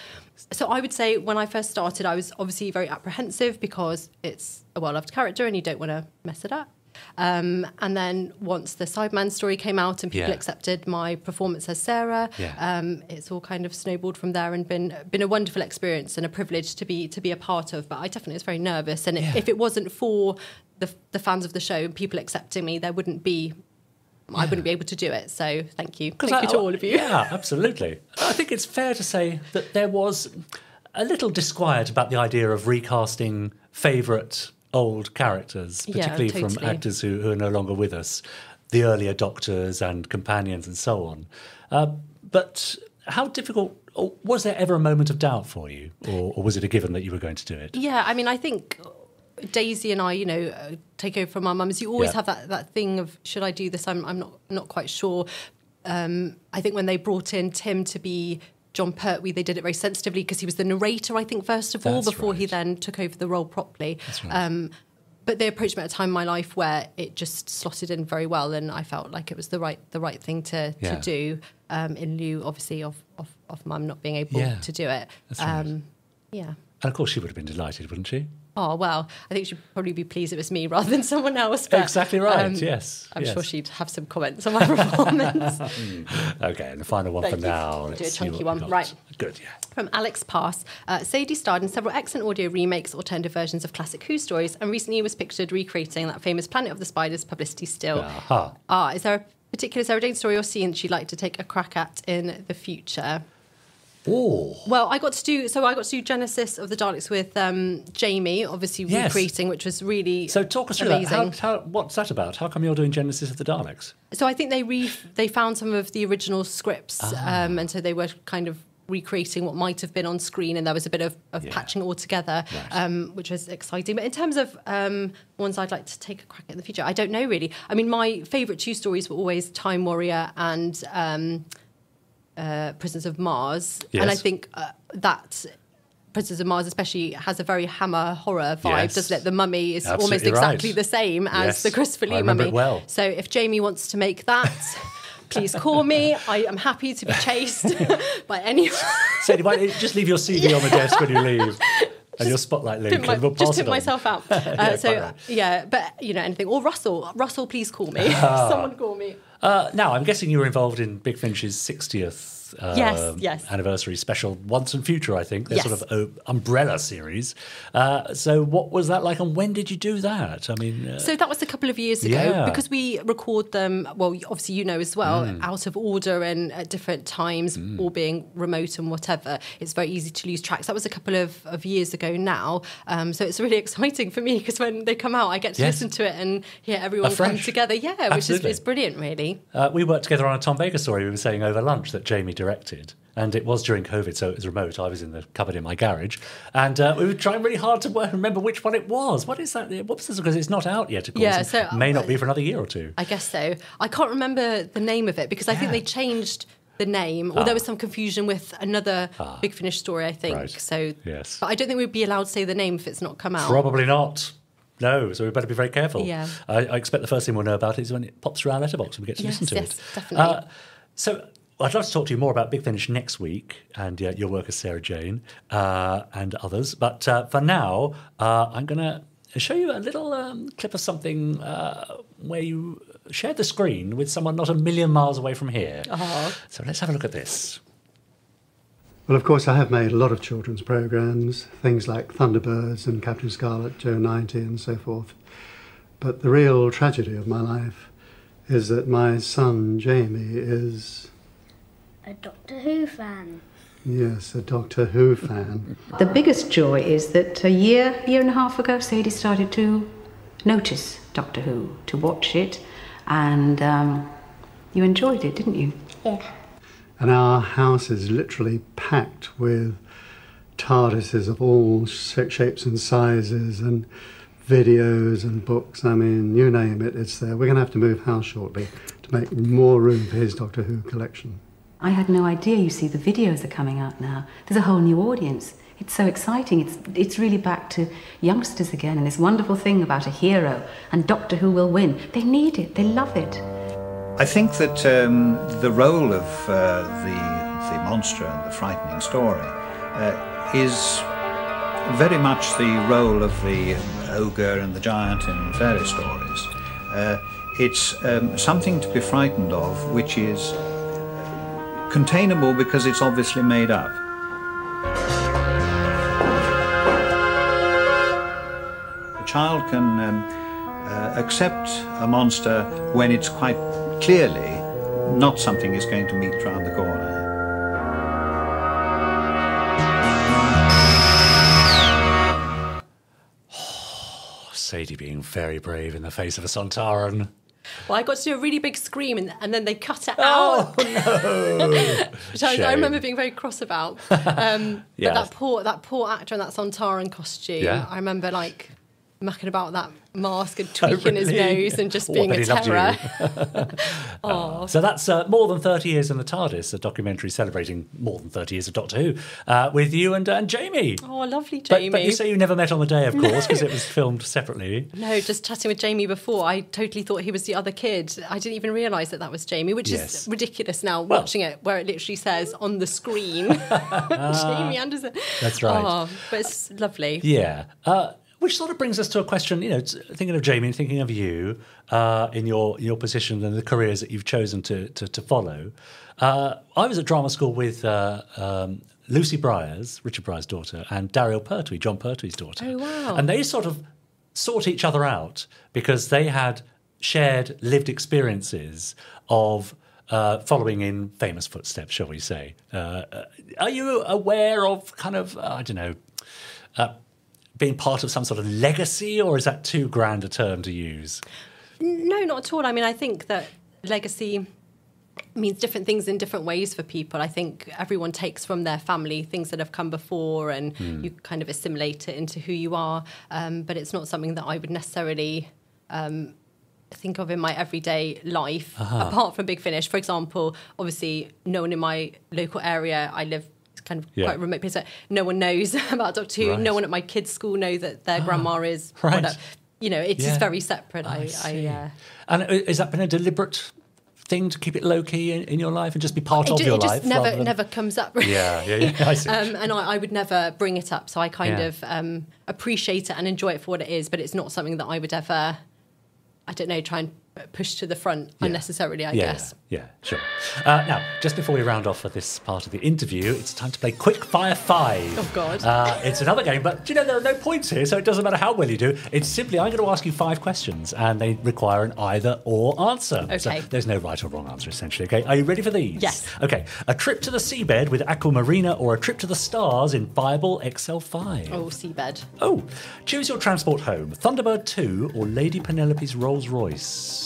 S7: So I would say when I first started, I was obviously very apprehensive because it's a well-loved character and you don't want to mess it up. Um, and then once the Sideman story came out and people
S1: Yeah.
S7: accepted my performance as Sarah,
S1: Yeah.
S7: um, it's all kind of snowballed from there and been been a wonderful experience and a privilege to be to be a part of. But I definitely was very nervous, and
S1: Yeah.
S7: if it wasn't for the the fans of the show and people accepting me, there wouldn't be. I wouldn't be able to do it. So thank you, thank
S1: I-
S7: you to all of you.
S1: Yeah, absolutely. I think it's fair to say that there was a little disquiet about the idea of recasting favourite old characters,
S7: Yeah,
S1: particularly from actors who, who are no longer with us, the earlier doctors and companions and so on. Uh, but how difficult, or was there ever a moment of doubt for you, or, or was it a given that you were going to do it?
S7: Yeah, I mean, I think Daisy and I, you know, uh, take over from our mums. You always
S1: Yeah.
S7: have that, that thing of should I do this? I'm I'm not not quite sure. Um, I think when they brought in Tim to be Jon Pertwee, they did it very sensitively because he was the narrator. I think first of all,
S1: That's
S7: before he then took over the role properly.
S1: right.
S7: Um, but they approached me at a time in my life where it just slotted in very well, and I felt like it was the right the right thing to,
S1: Yeah.
S7: to do. Um, in lieu, obviously, of of, of mum not being able
S1: Yeah.
S7: to do it.
S1: Right.
S7: Um, yeah.
S1: And of course, she would have been delighted, wouldn't she?
S7: Oh well, I think she'd probably be pleased it was me rather than someone else. But,
S1: Exactly right,
S7: um,
S1: yes,
S7: I'm sure she'd have some comments on my performance.
S1: Okay, and the final one
S7: Thank
S1: for now.
S7: Do a chunky one. Right.
S1: Good, yeah.
S7: From Alex Pass, uh, Sadie starred in several excellent audio remakes, alternative versions of classic Who stories, and recently was pictured recreating that famous Planet of the Spiders publicity still.
S1: Aha.
S7: Ah, is there a particular Sarah Jane story or scene that you'd like to take a crack at in the future?
S1: Oh,
S7: Well, I got to do so. I got to do Genesis of the Daleks with um, Jamie, obviously
S1: Yes.
S7: recreating, which was really
S1: so talk us through
S7: amazing.
S1: that. How, how, what's that about? How come you're doing Genesis of the Daleks?
S7: So I think they re- they found some of the original scripts,
S1: Ah.
S7: um, and so they were kind of recreating what might have been on screen, and there was a bit of, of
S1: Yeah.
S7: patching all together, um, which was exciting. But in terms of um, ones I'd like to take a crack at in the future, I don't know really. I mean, my favourite two stories were always Time Warrior and um, uh, Pyramids of Mars, and I think uh, that. Pyramids of Mars, especially, has a very Hammer horror vibe,
S1: Yes.
S7: doesn't it? The Mummy is almost
S1: Absolutely right.
S7: exactly the same as
S1: Yes.
S7: the Christopher Lee Mummy.
S1: well.
S7: So if Jamie wants to make that, please call me. I am happy to be chased by anyone.
S1: You just leave your CV on the desk when you leave, and your spotlight link,
S7: my-
S1: we'll
S7: just
S1: pass
S7: pimp
S1: it on.
S7: myself out. Uh,
S1: quite
S7: so
S1: right.
S7: yeah, but you know anything or Russell, Russell, please call me. Someone call me.
S1: Uh, now, I'm guessing you were involved in Big Finish's 60th uh,
S7: Yes, yes.
S1: anniversary special, Once and Future, I think. Their
S7: Yes.
S1: sort of uh, umbrella series. Uh, so, what was that like, and when did you do that? I mean, uh,
S7: So that was a couple of years ago
S1: Yeah. Mm.
S7: because we record them. Well, obviously you know as well, out of order and at different times, all being remote and whatever. It's very easy to lose tracks. That was a couple of, of years ago now. Um, so it's really exciting for me because when they come out, I get to
S1: Yes.
S7: listen to it and hear everyone come together. Yeah, which
S1: Absolutely.
S7: is brilliant, really.
S1: uh, we worked together on a Tom Baker story we were saying over lunch that Jamie directed. And it was during COVID, so it was remote. I was in the cupboard in my garage. And uh, we were trying really hard to remember which one it was. What is that? What was this? Because it's not out yet, of course.
S7: Yeah, so-
S1: may not be for another year or two.
S7: I guess so. I can't remember the name of it because I think they changed the name, or there was some confusion with another Big Finish story. I think
S1: Ah. Right.
S7: so.
S1: Yes.
S7: but I don't think we'd be allowed to say the name if it's not come out.
S1: Probably not. No, so we better be very careful.
S7: Yeah.
S1: I, I expect the first thing we'll know about it is when it pops through our letterbox and we get to
S7: Yes,
S1: listen to
S7: yes,
S1: it.
S7: definitely.
S1: Uh, so I'd love to talk to you more about Big Finish next week and uh, your work as Sarah Jane uh, and others. But uh, for now, uh, I'm going to show you a little um, clip of something uh, where you shared the screen with someone not a million miles away from here. So let's have a look at this.
S9: Well, of course, I have made a lot of children's programs, things like Thunderbirds and Captain Scarlet, Joe 90, and so forth. But the real tragedy of my life is that my son Jamie is,
S10: A Doctor Who fan.
S9: yes, a Doctor Who fan.
S11: The biggest joy is that a year, year and a half ago, Sadie started to notice Doctor Who, to watch it, and um, you enjoyed it, didn't you?
S10: Yeah.
S9: And our house is literally packed with TARDISes of all shapes and sizes and videos and books. I mean, you name it, it's there. We're going to have to move house shortly to make more room for his Doctor Who collection.
S11: I had no idea. You see, the videos are coming out now. There's a whole new audience. It's so exciting. It's, it's really back to youngsters again, and this wonderful thing about a hero and Doctor Who will win. They need it, they love it.
S12: I think that um, the role of uh, the, the monster and the frightening story uh, is very much the role of the ogre and the giant in fairy stories. Uh, it's um, something to be frightened of, which is containable because it's obviously made up. A child can um, uh, accept a monster when it's quite clearly not something is going to meet round the corner.
S1: Sadie being very brave in the face of a Sontaran.
S7: Well, I got to do a really big scream, and, and then they cut it
S1: Oh,
S7: out, which I, I remember being very cross about. Um,
S1: Yeah.
S7: But that poor that poor actor in that Sontaran costume,
S1: Yeah.
S7: I remember like mucking about that mask and tweaking his
S1: really?
S7: nose and just
S1: Oh,
S7: being a
S1: he loved you.
S7: terror. oh,
S1: So that's uh, more than 30 years in the TARDIS, a documentary celebrating more than 30 years of Doctor Who, uh, with you and, and Jamie.
S7: oh, lovely
S1: But,
S7: Jamie.
S1: but you say you never met on the day, of course, because it was filmed separately.
S7: No, just chatting with Jamie before, I totally thought he was the other kid. I didn't even realise that that was Jamie, which
S1: Yes.
S7: is ridiculous now
S1: Well-
S7: watching it, where it literally says on the screen, Jamie Anderson.
S1: That's right.
S7: Oh, but it's lovely.
S1: Yeah. Which sort of brings us to a question, you know, thinking of Jamie and thinking of you uh, in your in your position and the careers that you've chosen to to, to follow. Uh, I was at drama school with uh, um, Lucy Briers, Richard Briers' daughter, and Dariel Pertwee, Jon Pertwee's daughter.
S7: Oh, wow.
S1: And they sort of sought each other out because they had shared lived experiences of uh, following in famous footsteps, shall we say. Uh, uh, are you aware of kind of, uh, I don't know, uh, being part of some sort of legacy, or is that too grand a term to use?
S7: No, not at all. I mean, I think that legacy means different things in different ways for people. I think everyone takes from their family things that have come before, and
S1: Hmm.
S7: you kind of assimilate it into who you are. Um, but it's not something that I would necessarily. Um, think of in my everyday life
S1: Uh-huh.
S7: apart from big finish for example obviously no one in my local area i live kind of
S1: Yeah.
S7: quite remote place no one knows about doctor who
S1: Right.
S7: no one at my kids school know that their grandma is
S1: right.
S7: you know it's
S1: Yeah.
S7: just very separate i, I,
S1: see.
S7: uh,
S1: And has that been a deliberate thing to keep it low key in, in your life and just be part
S7: it,
S1: of
S7: ju-
S1: your
S7: it just
S1: life?
S7: never
S1: than-
S7: never comes up
S1: Yeah, yeah, yeah. I see.
S7: um, and I, I would never bring it up so i kind
S1: Yeah.
S7: of um, appreciate it and enjoy it for what it is but it's not something that i would ever i don't know try and push to the front unnecessarily i
S1: yeah,
S7: guess
S1: Yeah, yeah sure. Uh, now, just before we round off for this part of the interview, it's time to play Quick Fire Five.
S7: Oh, God.
S1: Uh, it's another game, but do you know there are no points here, so it doesn't matter how well you do. It's simply I'm going to ask you five questions, and they require an either or answer. So
S7: Okay.
S1: there's no right or wrong answer, essentially. Okay, are you ready for these?
S7: Yes.
S1: Okay, a trip to the seabed with Aquamarina or a trip to the stars in Fireball XL5.
S7: oh seabed
S1: Oh, choose your transport home: Thunderbird 2 or Lady Penelope's Rolls Royce.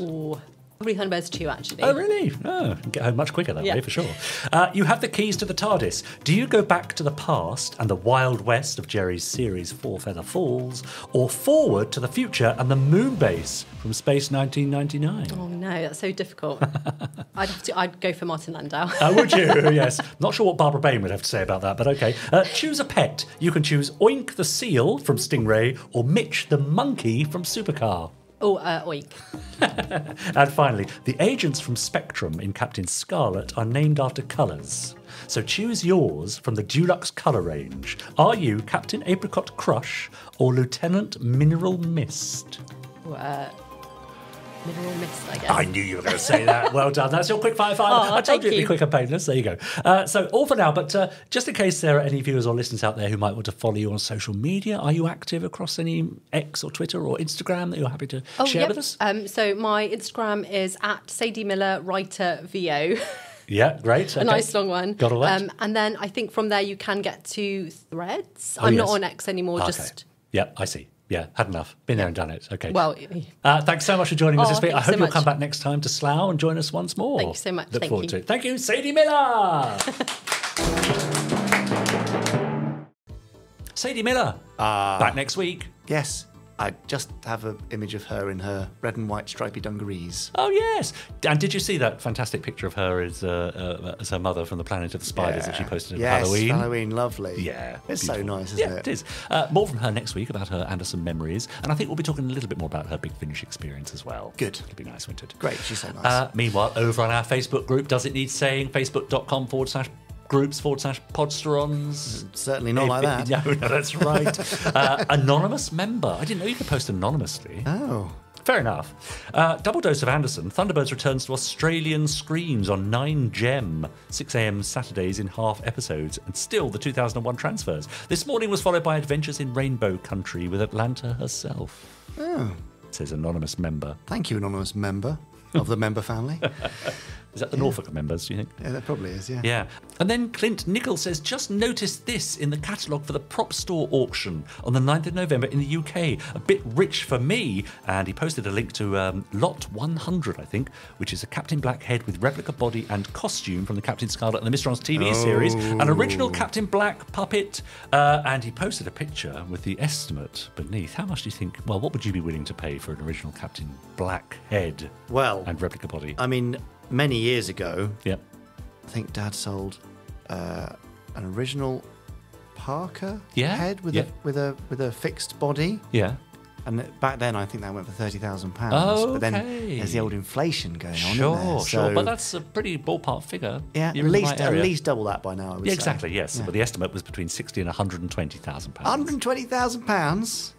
S7: Ooh. Probably Thunderbirds 2, actually.
S1: Oh, really? Oh, get home much quicker that
S7: Yeah.
S1: way, for sure. Uh, you have the keys to the TARDIS. Do you go back to the past and the Wild West of Gerry's series Four Feather Falls, or forward to the future and the moon base from Space 1999?
S7: Oh no, that's so difficult. I'd have to. I'd go for Martin Landau.
S1: Uh, would you? yes. Not sure what Barbara Bain would have to say about that, but okay. Uh, choose a pet. You can choose Oink the seal from Stingray or Mitch the monkey from Supercar.
S7: Oh, uh, oink.
S1: And finally, the agents from Spectrum in Captain Scarlet are named after colours. So choose yours from the Dulux colour range. Are you Captain Apricot Crush or Lieutenant Mineral Mist?
S7: Uh, mineral mist, I guess.
S1: I knew you were going to say that. Well done. That's your quick fire five.
S7: Oh,
S1: I told you it'd be quick and painless. There you go. Uh, so all for now, but uh, just in case there are any viewers or listeners out there who might want to follow you on social media, are you active across any X or Twitter or Instagram that you're happy to
S7: Oh,
S1: share
S7: yep.
S1: with us?
S7: Um, so my Instagram is at Sadie Miller Writer VO.
S1: Yeah, great.
S7: a
S1: okay.
S7: nice long one.
S1: Got all that?
S7: Um, and then I think from there you can get to Threads.
S1: Oh,
S7: I'm
S1: yes.
S7: not on X anymore.
S1: Okay.
S7: Just
S1: Yeah, I see. Yeah, had enough. Been there and done it. Okay.
S7: well,
S1: Uh, thanks so much for joining us
S7: Oh,
S1: this week. I hope
S7: so
S1: you'll
S7: much.
S1: come back next time to Slough and join us once more.
S7: Thank you so much.
S1: Look
S7: Thank
S1: forward
S7: you.
S1: to it. Thank you, Sadie Miller. Sadie Miller.
S3: Ah.
S1: back next week.
S3: Yes, I just have an image of her in her red and white stripy dungarees.
S1: Oh yes. And did you see that fantastic picture of her as uh, uh, as her mother from the Planet of the Spiders that she posted
S3: yes,
S1: Halloween?
S3: Halloween, lovely.
S1: Yeah,
S3: it's so nice, isn't
S1: yeah,
S3: it?
S1: it is. Uh, more from her next week about her Anderson memories, and I think we'll be talking a little bit more about her Big Finish experience as well.
S3: Good.
S1: It'll be nice, won't it?
S3: Great, she's so nice.
S1: Uh, meanwhile, over on our Facebook group, does it need saying? Facebook.com forward slash groups forward slash podsterons.
S3: Certainly not like that.
S1: No, no, that's right. uh, anonymous member. I didn't know you could post anonymously.
S3: Oh.
S1: Fair enough. Uh, double dose of Anderson. Thunderbirds returns to Australian screens on 9 Gem, 6am Saturdays in half episodes, and still the 2001 transfers. This morning was followed by Adventures in Rainbow Country with Atlanta herself,
S3: Oh,
S1: says anonymous member.
S3: thank you, anonymous member of the member family.
S1: Is that the Norfolk members, do you think?
S3: Yeah, that probably is, yeah.
S1: Yeah. And then Clint Nichols says, just noticed this in the catalogue for the prop store auction on the 9th of November in the UK. A bit rich for me. And he posted a link to um, Lot 100, I think, which is a Captain Black head with replica body and costume from the Captain Scarlet and the Mysterons TV series. An original Captain Black puppet. Uh, and he posted a picture with the estimate beneath. How much do you think? Well, what would you be willing to pay for an original Captain Black head
S3: Well,
S1: and replica body?
S3: I mean, many years ago,
S1: Yep.
S3: I think Dad sold uh, an original Parker
S1: Yeah,
S3: head with
S1: yeah.
S3: a with a with a fixed body.
S1: Yeah.
S3: And back then, I think that went for thirty thousand pounds.
S1: Oh,
S3: But then
S1: okay.
S3: there's the old inflation going on.
S1: Sure,
S3: there?
S1: sure, but that's a pretty ballpark figure.
S3: yeah, at least at least double that by now. I would
S1: Yeah,
S3: say.
S1: exactly. Yes,
S3: Yeah.
S1: but the estimate was between sixty and one hundred and twenty thousand pounds.
S3: Hundred and twenty thousand pounds.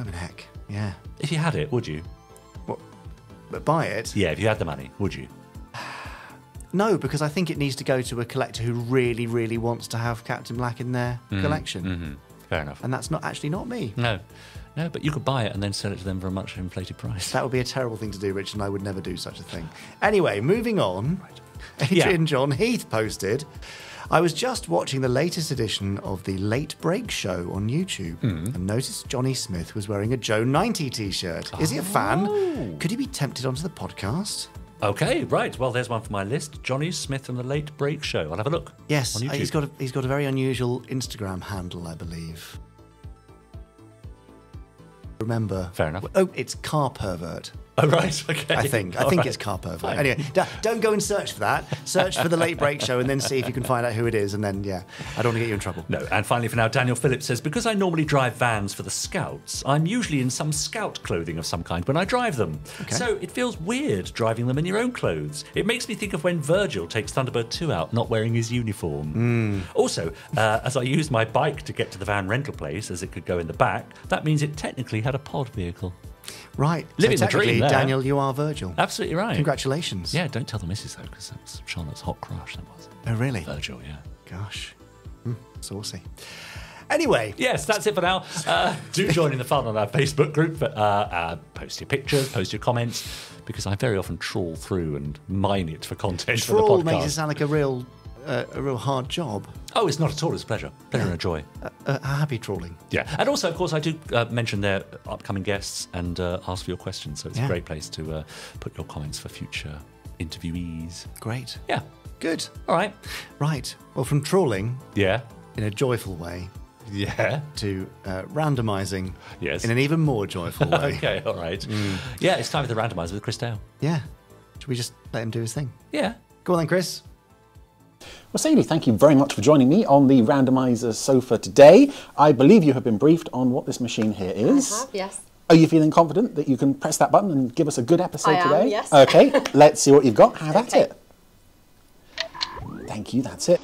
S3: I mean, heck, yeah.
S1: If you had it, would you?
S3: Buy it?
S1: Yeah, if you had the money, would you?
S3: No, because I think it needs to go to a collector who really, really wants to have Captain Black in their
S1: Mm,
S3: collection.
S1: mhm. Fair enough.
S3: And that's not actually not me.
S1: No, no, but you could buy it and then sell it to them for a much inflated price.
S3: That would be a terrible thing to do, Richard, and I would never do such a thing. Anyway, moving on. Adrian John Heath posted I was just watching the latest edition of the Late Break Show on YouTube
S1: Hmm.
S3: and noticed Johnny Smith was wearing a Joe 90 t shirt. Is he a fan? Could he be tempted onto the podcast?
S1: Okay, right. Well, there's one for my list. Johnny Smith and the Late Break Show. I'll have a look.
S3: Yes, uh, he's got a, he's got a very unusual Instagram handle, I believe. Remember?
S1: Fair enough.
S3: Oh, it's car pervert.
S1: Oh, right. Okay.
S3: I think. I
S1: All
S3: think
S1: right.
S3: it's car pervert.
S1: Fine.
S3: Anyway, d- don't go and search for that. Search for the late break show and then see if you can find out who it is. And then, yeah, I don't want to get you in trouble.
S1: No, and finally for now, Daniel Phillips says, because I normally drive vans for the Scouts, I'm usually in some Scout clothing of some kind when I drive them.
S3: Okay.
S1: So it feels weird driving them in your own clothes. It makes me think of when Virgil takes Thunderbird 2 out not wearing his uniform.
S3: Hmm.
S1: Also, uh, as I used my bike to get to the van rental place, as it could go in the back, that means it technically had a pod vehicle.
S3: Right.
S1: Living
S3: so
S1: the dream there.
S3: Daniel, you are Virgil.
S1: Absolutely right.
S3: Congratulations.
S1: Yeah, don't tell the missus though, because that was Charlotte's hot crush. That was
S3: Oh, really?
S1: Virgil. Yeah.
S3: Gosh. Hmm, saucy. Anyway.
S1: Yes, that's it for now. Uh, do join in the fun on our Facebook group. Uh, uh, post your pictures, post your comments, because I very often trawl through and mine it for content for
S3: Trawl
S1: the
S3: makes it sound like a real, uh, a real hard job.
S1: Oh, it's not at all. It's a pleasure. Pleasure and a joy.
S3: Uh, uh, happy trawling.
S1: Yeah, and also, of course, I do uh, mention their upcoming guests and uh, ask for your questions. So it's
S3: Yeah.
S1: a great place to uh, put your comments for future interviewees.
S3: Great.
S1: Yeah.
S3: Good.
S1: All right.
S3: Right. Well, from trawling
S1: Yeah.
S3: in a joyful way
S1: Yeah.
S3: to uh, randomising
S1: Yes.
S3: in an even more joyful way.
S1: okay. All right. Yeah, it's time for the randomizer with Chris Dale.
S3: Yeah. Should we just let him do his thing?
S1: Yeah.
S3: Go on then, Chris.
S13: Well, Sadie, thank you very much for joining me on the randomizer sofa today. I believe you have been briefed on what this machine here is.
S7: yes.
S13: Are you feeling confident that you can press that button and give us a good episode
S7: I am,
S13: today?
S7: yes.
S13: Okay, let's see what you've got. Have at it. Thank you, that's it.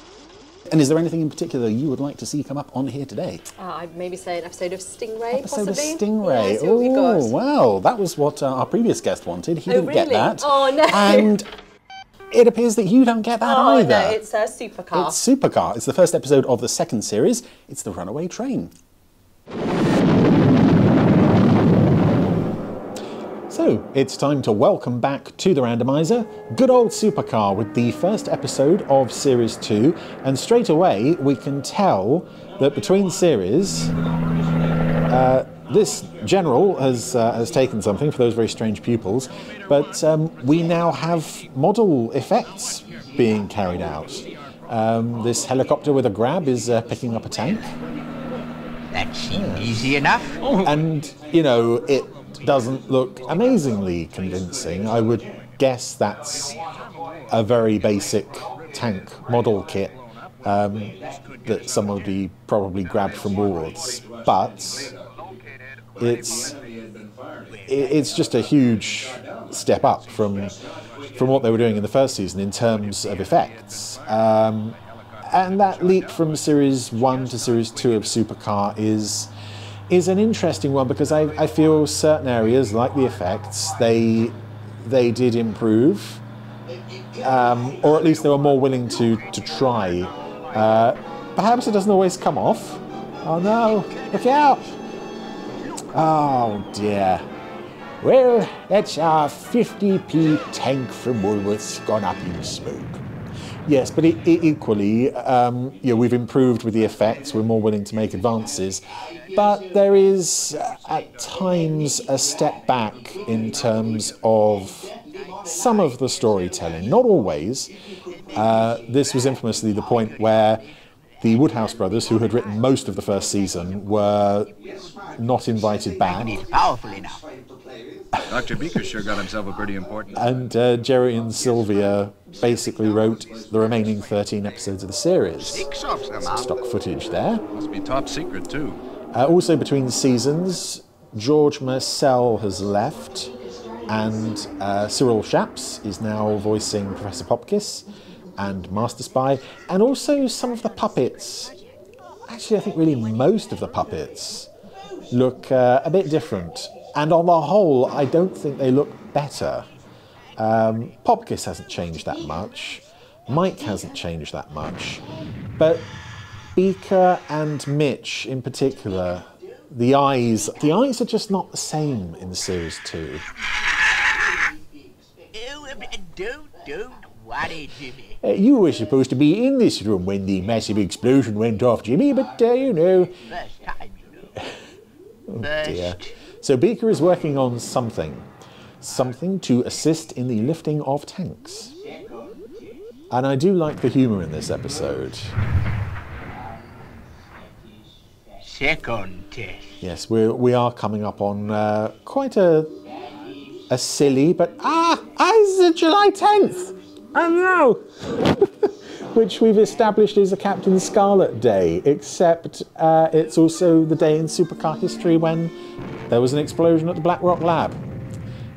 S13: And is there anything in particular you would like to see come up on here today?
S7: Uh, I'd maybe say an episode of Stingray,
S13: Episode
S7: possibly.
S13: of Stingray.
S7: Yeah, see what we've got.
S13: oh, well, that was what uh, our previous guest wanted. He
S7: Oh,
S13: didn't get that.
S7: Oh, no.
S13: And it appears that you don't get that
S7: Oh,
S13: either.
S7: no, it's a supercar.
S13: It's Supercar. It's the first episode of the second series. It's the Runaway Train. So, it's time to welcome back to the randomizer good old Supercar with the first episode of Series 2. And straight away, we can tell that between series, uh, this general has, uh, has taken something for those very strange pupils, but um, we now have model effects being carried out. Um, this helicopter with a grab is uh, picking up a tank.
S14: That seemed easy enough.
S13: And, you know, it doesn't look amazingly convincing. I would guess that's a very basic tank model kit um, that somebody probably grabbed from Woolworths. But it's it's just a huge step up from from what they were doing in the first season in terms of effects. Um, and that leap from series one to series two of Supercar is is an interesting one because I, I feel certain areas like the effects they they did improve, um, or at least they were more willing to to try. Uh, perhaps it doesn't always come off. Oh no! Look out! Oh dear. Well, that's our 50p tank from Woolworths gone up in smoke. Yes, but it, it equally, um, know, we've improved with the effects. We're more willing to make advances, but there is uh, at times a step back in terms of some of the storytelling. Not always. Uh, this was infamously the point where the Woodhouse brothers, who had written most of the first season, were not invited back.
S14: Powerful enough.
S15: Dr. Beaker sure got himself a pretty important.
S13: And uh, Gerry and Sylvia basically wrote the remaining 13 episodes of the series.
S15: Sticks off
S13: Some stock footage there.
S15: Must be top secret, too.
S13: Uh, also, between seasons, George Murcell has left, and uh, Cyril Shaps is now voicing Professor Popkiss and Master Spy, and also some of the puppets. Actually, I think really most of the puppets look uh, a bit different. And on the whole, I don't think they look better. Um, Popkiss hasn't changed that much. Mike hasn't changed that much. But Beaker and Mitch in particular, the eyes, the eyes are just not the same in the series two.
S14: Don't, don't worry, Jimmy.
S13: Uh, you were supposed to be in this room when the massive explosion went off, Jimmy, but uh, you know.
S14: First time, you know.
S13: Oh dear. So Beaker is working on something. something to assist in the lifting of tanks. And I do like the humour in this episode.
S14: Second test.
S13: Yes, we're, we are coming up on uh, quite a, a silly, but ah, it's July 10th! I know! Which we've established is a Captain Scarlet Day, except uh, it's also the day in supercar history when there was an explosion at the Black Rock Lab.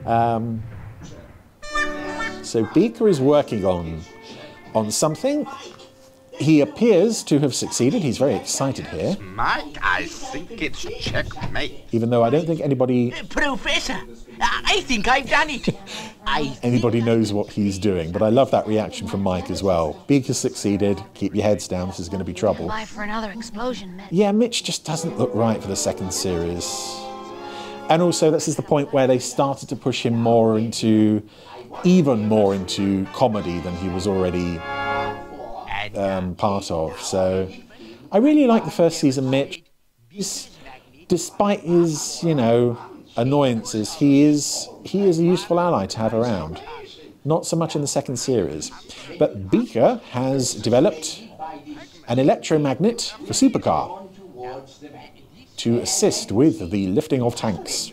S13: Um, so Beaker is working on on something. He appears to have succeeded. He's very excited here,
S14: Mike, I think it's checkmate.
S13: even though I don't think anybody uh,
S14: Professor, I I think I've done it. I
S13: anybody knows what he's doing. But I love that reaction from Mike as well. Beaker succeeded. Keep your heads down. This is going to be trouble.
S16: Live for another explosion, Mitch.
S13: Yeah, Mitch just doesn't look right for the second series. And also, this is the point where they started to push him more into, even more into comedy than he was already um, part of. So, I really like the first season, Mitch. He's, despite his, you know, annoyances, he is he is a useful ally to have around. Not so much in the second series, but Beaker has developed an electromagnet for supercar to assist with the lifting of tanks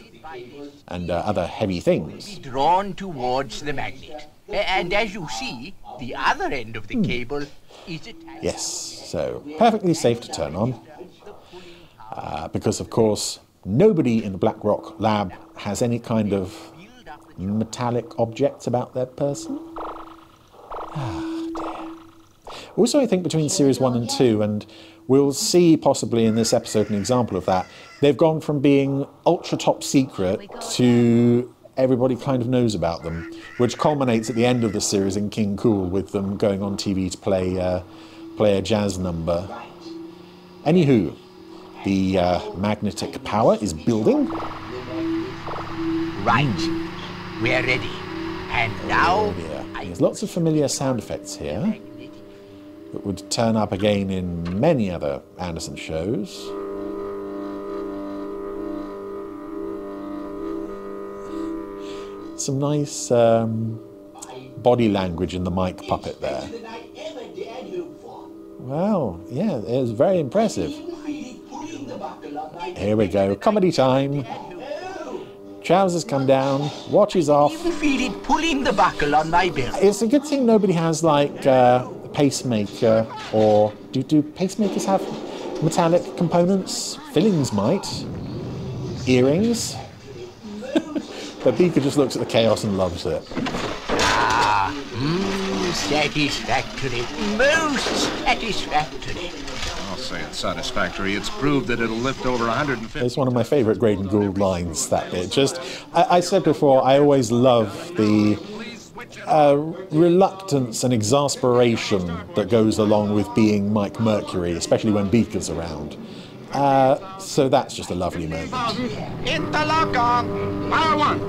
S13: and uh, other heavy things.
S14: drawn towards the magnet. And as you see, the other end of the
S13: Hmm.
S14: cable is attached.
S13: Yes, so perfectly safe to turn on. Uh, because, of course, nobody in the Black Rock lab has any kind of metallic objects about their person. Ah, dear. Also, I think between series one and two, and we'll see possibly in this episode an example of that, they've gone from being ultra top secret to everybody kind of knows about them, which culminates at the end of the series in King Kool with them going on TV to play, uh, play a jazz number. Anywho, the uh, magnetic power is building.
S14: Right. We're ready. And now,
S13: There's lots of familiar sound effects here that would turn up again in many other Anderson shows. Some nice um, body language in the mic puppet there. Wow, yeah, it was very impressive. Here we go, comedy time. Trousers come down, watch is off. It's a good thing nobody has like uh, a pacemaker or do do pacemakers have metallic components? Fillings might. Earrings. but Beaker just looks at the chaos and loves it.
S14: Ah, mm, satisfactory. Most satisfactory.
S15: I'll say it's satisfactory. It's proved that it'll lift over 150.
S13: It's one of my favourite Graydon Gould lines. That bit. Just, I, I said before, I always love the uh, reluctance and exasperation that goes along with being Mike Mercury, especially when Beaker's around. Uh, so that's just a lovely moment.
S14: Interlock on. Power one.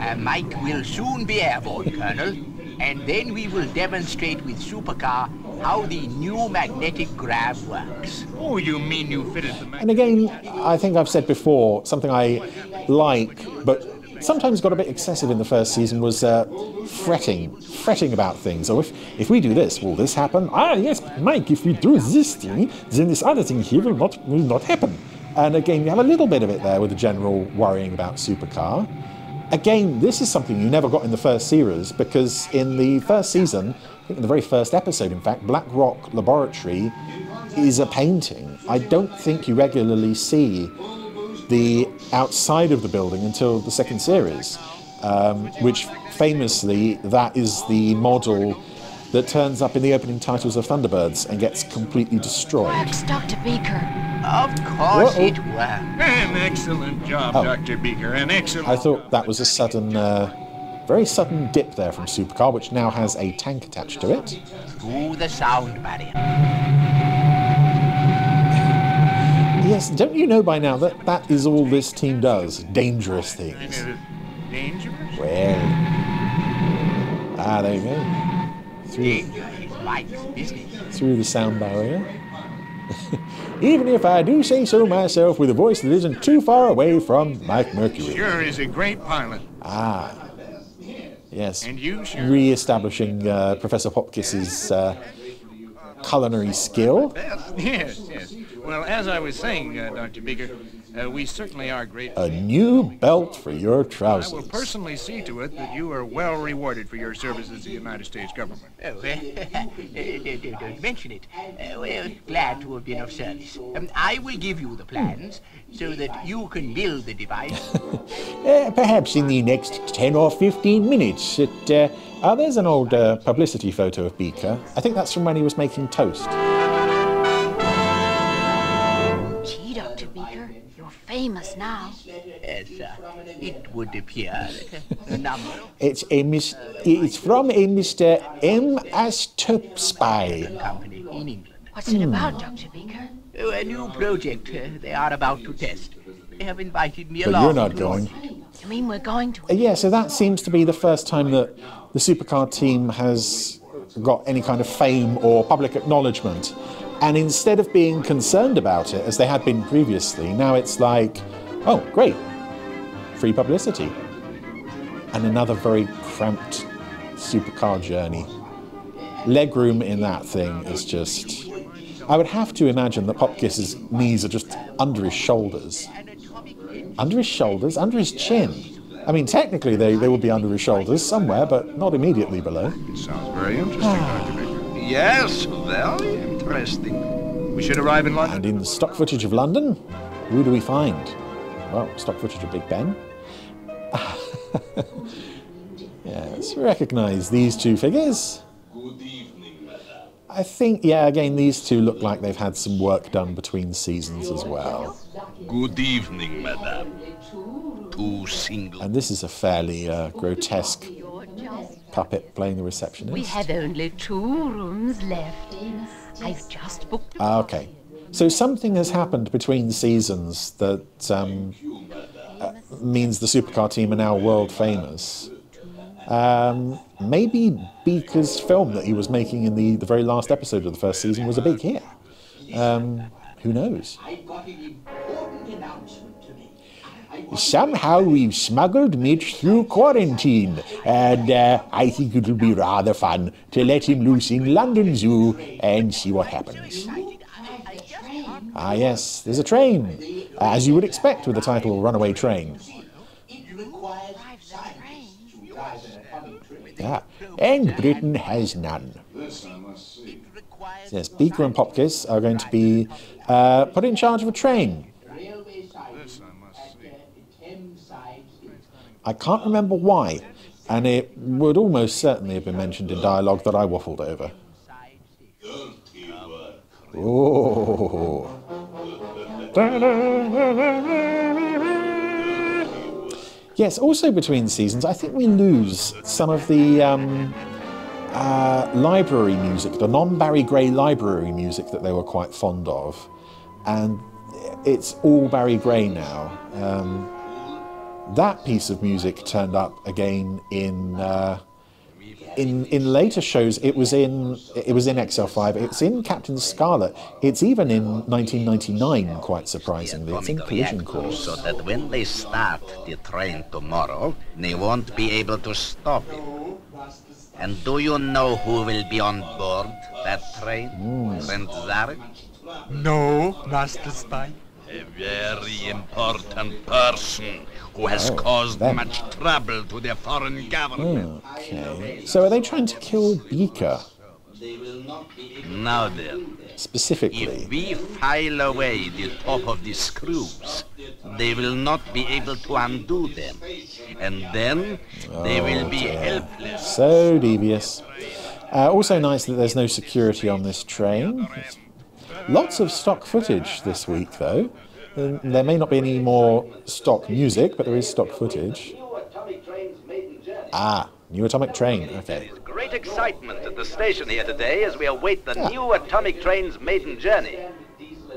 S14: Uh, Mike will soon be airborne, Colonel. And then we will demonstrate with Supercar how the new magnetic grab works. Oh, you mean you fitted the
S13: And again, I think I've said before, something I like, but sometimes got a bit excessive in the first season was uh, fretting, fretting about things. Oh, if, if we do this, will this happen? Ah, yes, Mike, if we do this thing, then this other thing here will not, will not happen. And again, you have a little bit of it there with the general worrying about supercar. Again, this is something you never got in the first series because in the first season, I think in the very first episode, in fact, Black Rock Laboratory is a painting. I don't think you regularly see the outside of the building until the second series, um, which famously that is the model that turns up in the opening titles of Thunderbirds and gets completely destroyed.
S16: That's Dr. Beaker.
S14: Of course
S13: Whoa.
S14: it will.
S15: An excellent job,
S13: Oh.
S15: Dr. Beaker. An excellent
S13: I thought that was a sudden, uh, very sudden dip there from Supercar, which now has a tank attached to it.
S14: Through the sound barrier.
S13: Yes, don't you know by now that that is all this team does? Dangerous things.
S15: Dangerous?
S13: Well. Ah, there you go. Through,
S14: Danger is Mike's business.
S13: through the sound barrier. even if I do say so myself with a voice that isn't too far away from Mike Mercury.
S15: Sure is a great pilot.
S13: Ah, yes.
S15: And you, sure?
S13: Re-establishing uh, Professor Popkiss's uh, culinary skill.
S15: Yes, yes. Well, as I was saying, uh, Dr. Beaker, uh, we certainly are grateful.
S13: A new belt for your trousers.
S15: I will personally see to it that you are well rewarded for your services to the United States government.
S14: Oh, don't, don't mention it. Uh, well, glad to have been of service. Um, I will give you the plans so that you can build the device.
S13: Uh, perhaps in the next 10 or 15 minutes. It, uh, oh, there's an old uh, publicity photo of Beaker. I think that's from when he was making toast.
S14: Yes, uh, it would appear that a number of
S13: It's a mis- It's from a Mr. M. S. Topspy.
S14: company in England.
S16: What's it about, Dr. Beaker?
S14: Oh, a new project uh, they are about to test. They have invited me
S13: But
S14: along.
S13: you're not
S14: to
S13: going.
S16: You mean we're going to?
S13: Uh, Yeah, so that seems to be the first time that the supercar team has got any kind of fame or public acknowledgement. And instead of being concerned about it, as they had been previously, now it's like, oh, great, free publicity. And another very cramped supercar journey. Legroom in that thing is just. I would have to imagine that Popkiss's knees are just under his shoulders. Under his shoulders, under his chin. I mean, technically they, they would be under his shoulders somewhere, but not immediately below.
S15: Sounds very interesting. Yes, very interesting. We should arrive in London.
S13: And in the stock footage of London, who do we find? Well, stock footage of Big Ben. yes, recognise these two figures. Good evening, I think, yeah, again, these two look like they've had some work done between seasons as well.
S17: Good evening, madame. Two single.
S13: And this is a fairly uh, grotesque puppet playing the receptionist.
S16: We have only two rooms left. I've just booked.
S13: Ah, okay. So something has happened between seasons that um, means the supercar team are now world famous. Um, maybe Beaker's film that he was making in the, the very last episode of the first season was a big hit. Um, who knows? Somehow we've smuggled Mitch through quarantine, and uh, I think it'll be rather fun to let him loose in London Zoo and see what happens. Ah, yes, there's a train, as you would expect with the title Runaway Train. Yeah, and Britain has none. Yes, Beaker and Popkiss are going to be uh, put in charge of a train. I can't remember why, and it would almost certainly have been mentioned in dialogue that I waffled over. Oh. Yes, also between seasons, I think we lose some of the um, uh, library music, the non Barry Gray library music that they were quite fond of. And it's all Barry Gray now. Um, that piece of music turned up again in. Uh, in, in later shows, it was in it was in XL5. It's in Captain Scarlet. It's even in 1999. Quite surprisingly, it's in Collision Course.
S17: So that when they start the train tomorrow, they won't be able to stop it. And do you know who will be on board that train?
S13: Hmm.
S17: Trent Zarek?
S8: No, Master Spy.
S17: A very important person who has
S13: Oh,
S17: caused
S13: them.
S17: much trouble to the foreign government.
S13: Okay. So are they trying to kill Beaker
S17: Now then,
S13: specifically?
S17: if we file away the top of the screws, they will not be able to undo them. And then they will be helpless.
S13: So devious. Uh, also nice that there's no security on this train. Lots of stock footage this week, though. Uh, There may not be any more stock music, but there is stock footage. Ah, new atomic train. Okay.
S18: Great excitement at the station here today as we await the new atomic train's maiden journey.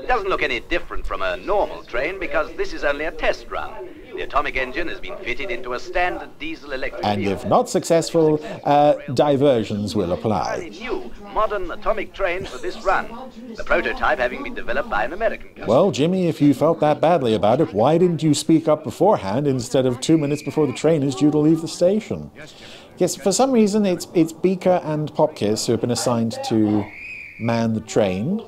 S18: It doesn't look any different from a normal train because this is only a test run. The atomic engine has been fitted into a standard diesel electric
S13: And if not successful, uh, diversions will apply.
S18: new, modern atomic train for this run. The prototype having been developed by an American company.
S13: Well, Jimmy, if you felt that badly about it, why didn't you speak up beforehand instead of two minutes before the train is due to leave the station? Yes, for some reason it's it's Beaker and Popkiss who have been assigned to man the train.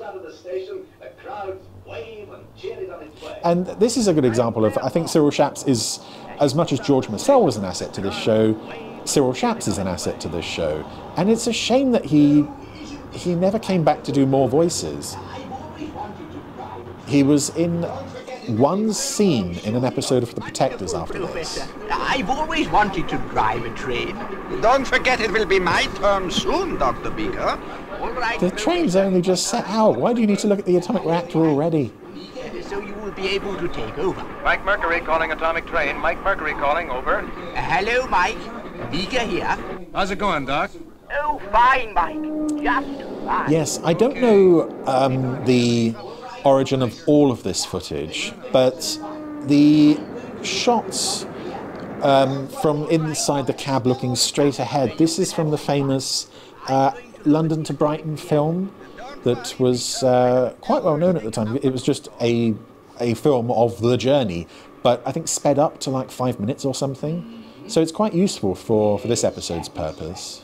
S13: And this is a good example of I think Cyril Shaps is as much as George Murcell was an asset to this show, Cyril Shaps is an asset to this show. And it's a shame that he he never came back to do more voices. He was in one scene in an episode of The Protectors after this.
S14: I've always wanted to drive a train.
S15: Don't forget it will be my turn soon, Dr. Beaker.
S14: All right,
S13: The train's only just set out. Why do you need to look at the atomic reactor already?
S14: So you will be able to take over.
S18: Mike Mercury calling atomic train. Mike Mercury calling, over.
S14: Uh, hello, Mike. Beaker here.
S19: How's it going, Doc?
S14: Oh, fine, Mike. Just fine.
S13: Yes, I don't know um, the origin of all of this footage, but the shots um, from inside the cab looking straight ahead, this is from the famous uh, London to Brighton film that was uh, quite well known at the time. It was just a, a film of the journey, but I think sped up to like five minutes or something. So it's quite useful for, for this episode's purpose.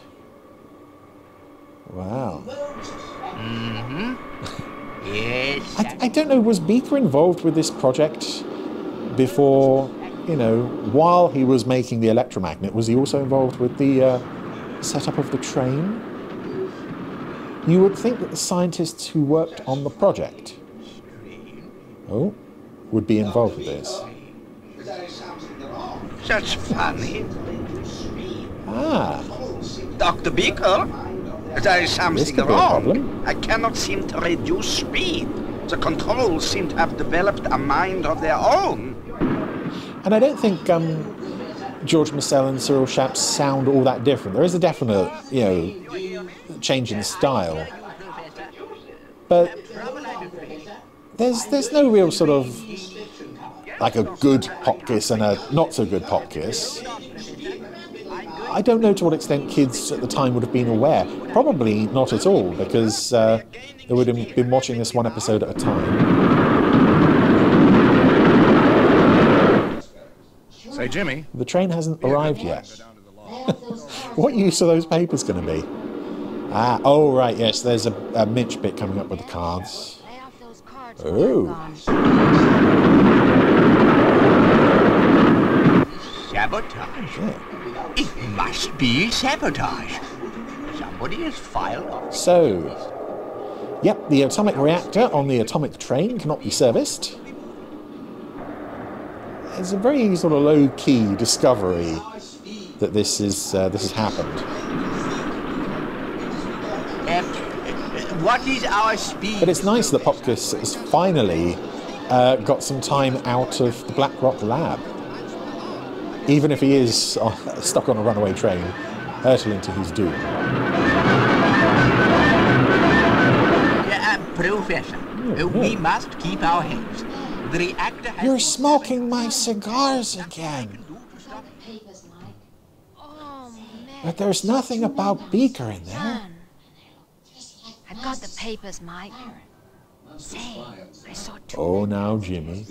S13: Wow.
S14: Mm-hmm. Yes.
S13: I, I don't know, was Beaker involved with this project before, you know, while he was making the electromagnet? Was he also involved with the uh, setup of the train? You would think that the scientists who worked on the project, oh, would be involved with this.
S15: That's funny.
S13: Ah,
S15: Dr. Beaker, there is something
S13: could be a
S15: wrong. I cannot seem to reduce speed. The controls seem to have developed a mind of their own.
S13: and I don't think um, George Murcell and Cyril Shaps sound all that different. There is a definite, you know, change in style, but there's there's no real sort of like a good Popkiss and a not so good Popkiss. I don't know to what extent kids at the time would have been aware. Probably not at all, because uh, they would have been watching this one episode at a time.
S19: Say, Jimmy.
S13: The train hasn't arrived yet. what use are those papers going to be? Ah, oh right, yes. There's a, a Mitch bit coming up with the cards. Oh,
S14: Sabotage. It must be sabotage. Somebody has filed. off.
S13: so, yep, the atomic reactor on the atomic train cannot be serviced. It's a very sort of low-key discovery that this is uh, this has happened.
S14: Uh, what is our speed?
S13: But it's nice that Popkiss has finally uh, got some time out of the Black Rock lab. Even if he is uh, stuck on a runaway train, hurtling to his doom.
S14: Uh, Professor, uh, we must keep our heads. The reactor has
S13: You're smoking my cigars again. But there's nothing about Beaker in there.
S16: I've got the papers, Mike. Say, I saw two.
S13: Oh, now, Jimmy.